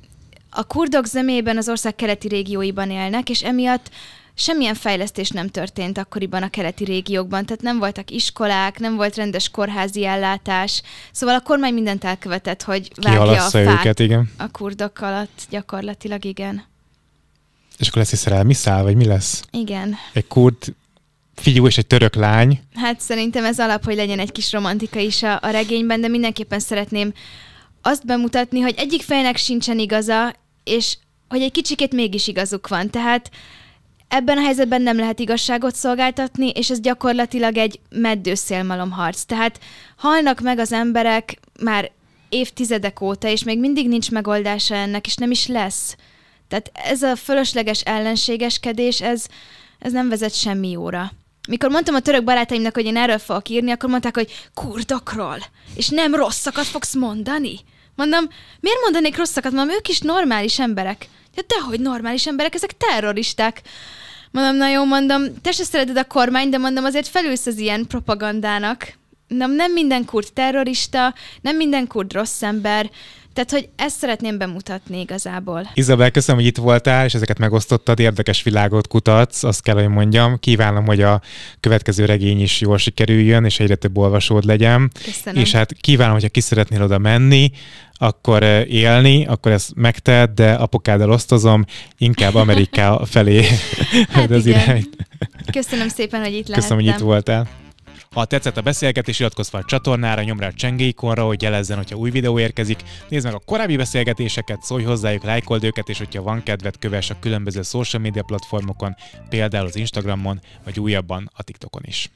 Speaker 2: a kurdok zömében az ország keleti régióiban élnek, és emiatt semmilyen fejlesztés nem történt akkoriban a keleti régiókban, tehát nem voltak iskolák, nem volt rendes kórházi ellátás, szóval a kormány mindent elkövetett, hogy vágja a fát őket, igen. a kurdok alatt gyakorlatilag, igen.
Speaker 1: És akkor lesz egy szerelmi szál, vagy mi lesz?
Speaker 2: Igen.
Speaker 1: Egy kurd fiú és egy török lány.
Speaker 2: Hát szerintem ez alap, hogy legyen egy kis romantika is a, a regényben, de mindenképpen szeretném azt bemutatni, hogy egyik fejnek sincsen igaza, és hogy egy kicsikét mégis igazuk van. Tehát ebben a helyzetben nem lehet igazságot szolgáltatni, és ez gyakorlatilag egy meddőszélmalomharc. Tehát halnak meg az emberek már évtizedek óta, és még mindig nincs megoldása ennek, és nem is lesz. Tehát ez a fölösleges ellenségeskedés, ez, ez nem vezet semmi jóra. Mikor mondtam a török barátaimnak, hogy én erről fogok írni, akkor mondták, hogy kurdokról, és nem rosszakat fogsz mondani. Mondom, miért mondanék rosszakat? Mondom, ők is normális emberek. Ja, dehogy normális emberek, ezek terroristák. Mondom, na jó, mondom, te se szereted a kormány, de mondom, azért felülsz az ilyen propagandának. Nem, nem minden kurd terrorista, nem minden kurd rossz ember, tehát, hogy ezt szeretném bemutatni igazából.
Speaker 1: Izabel, köszönöm, hogy itt voltál, és ezeket megosztottad, érdekes világot kutatsz, azt kell, hogy mondjam. Kívánom, hogy a következő regény is jól sikerüljön, és egyre több olvasód legyen.
Speaker 2: Köszönöm.
Speaker 1: És hát kívánom, hogyha ki szeretnél oda menni, akkor eh, élni, akkor ezt megtehet, de apukáddal osztozom, inkább Ameriká (laughs) felé
Speaker 2: hát (laughs) az irány. Köszönöm szépen, hogy itt lehettem.
Speaker 1: Köszönöm, hogy itt voltál. Ha tetszett a beszélgetés, iratkozz fel a csatornára, nyomd rá a csengéikonra, hogy jelezzen, hogyha új videó érkezik. Nézd meg a korábbi beszélgetéseket, szólj hozzájuk, lájkold őket, és hogyha van kedved, kövess a különböző social media platformokon, például az Instagramon, vagy újabban a TikTokon is.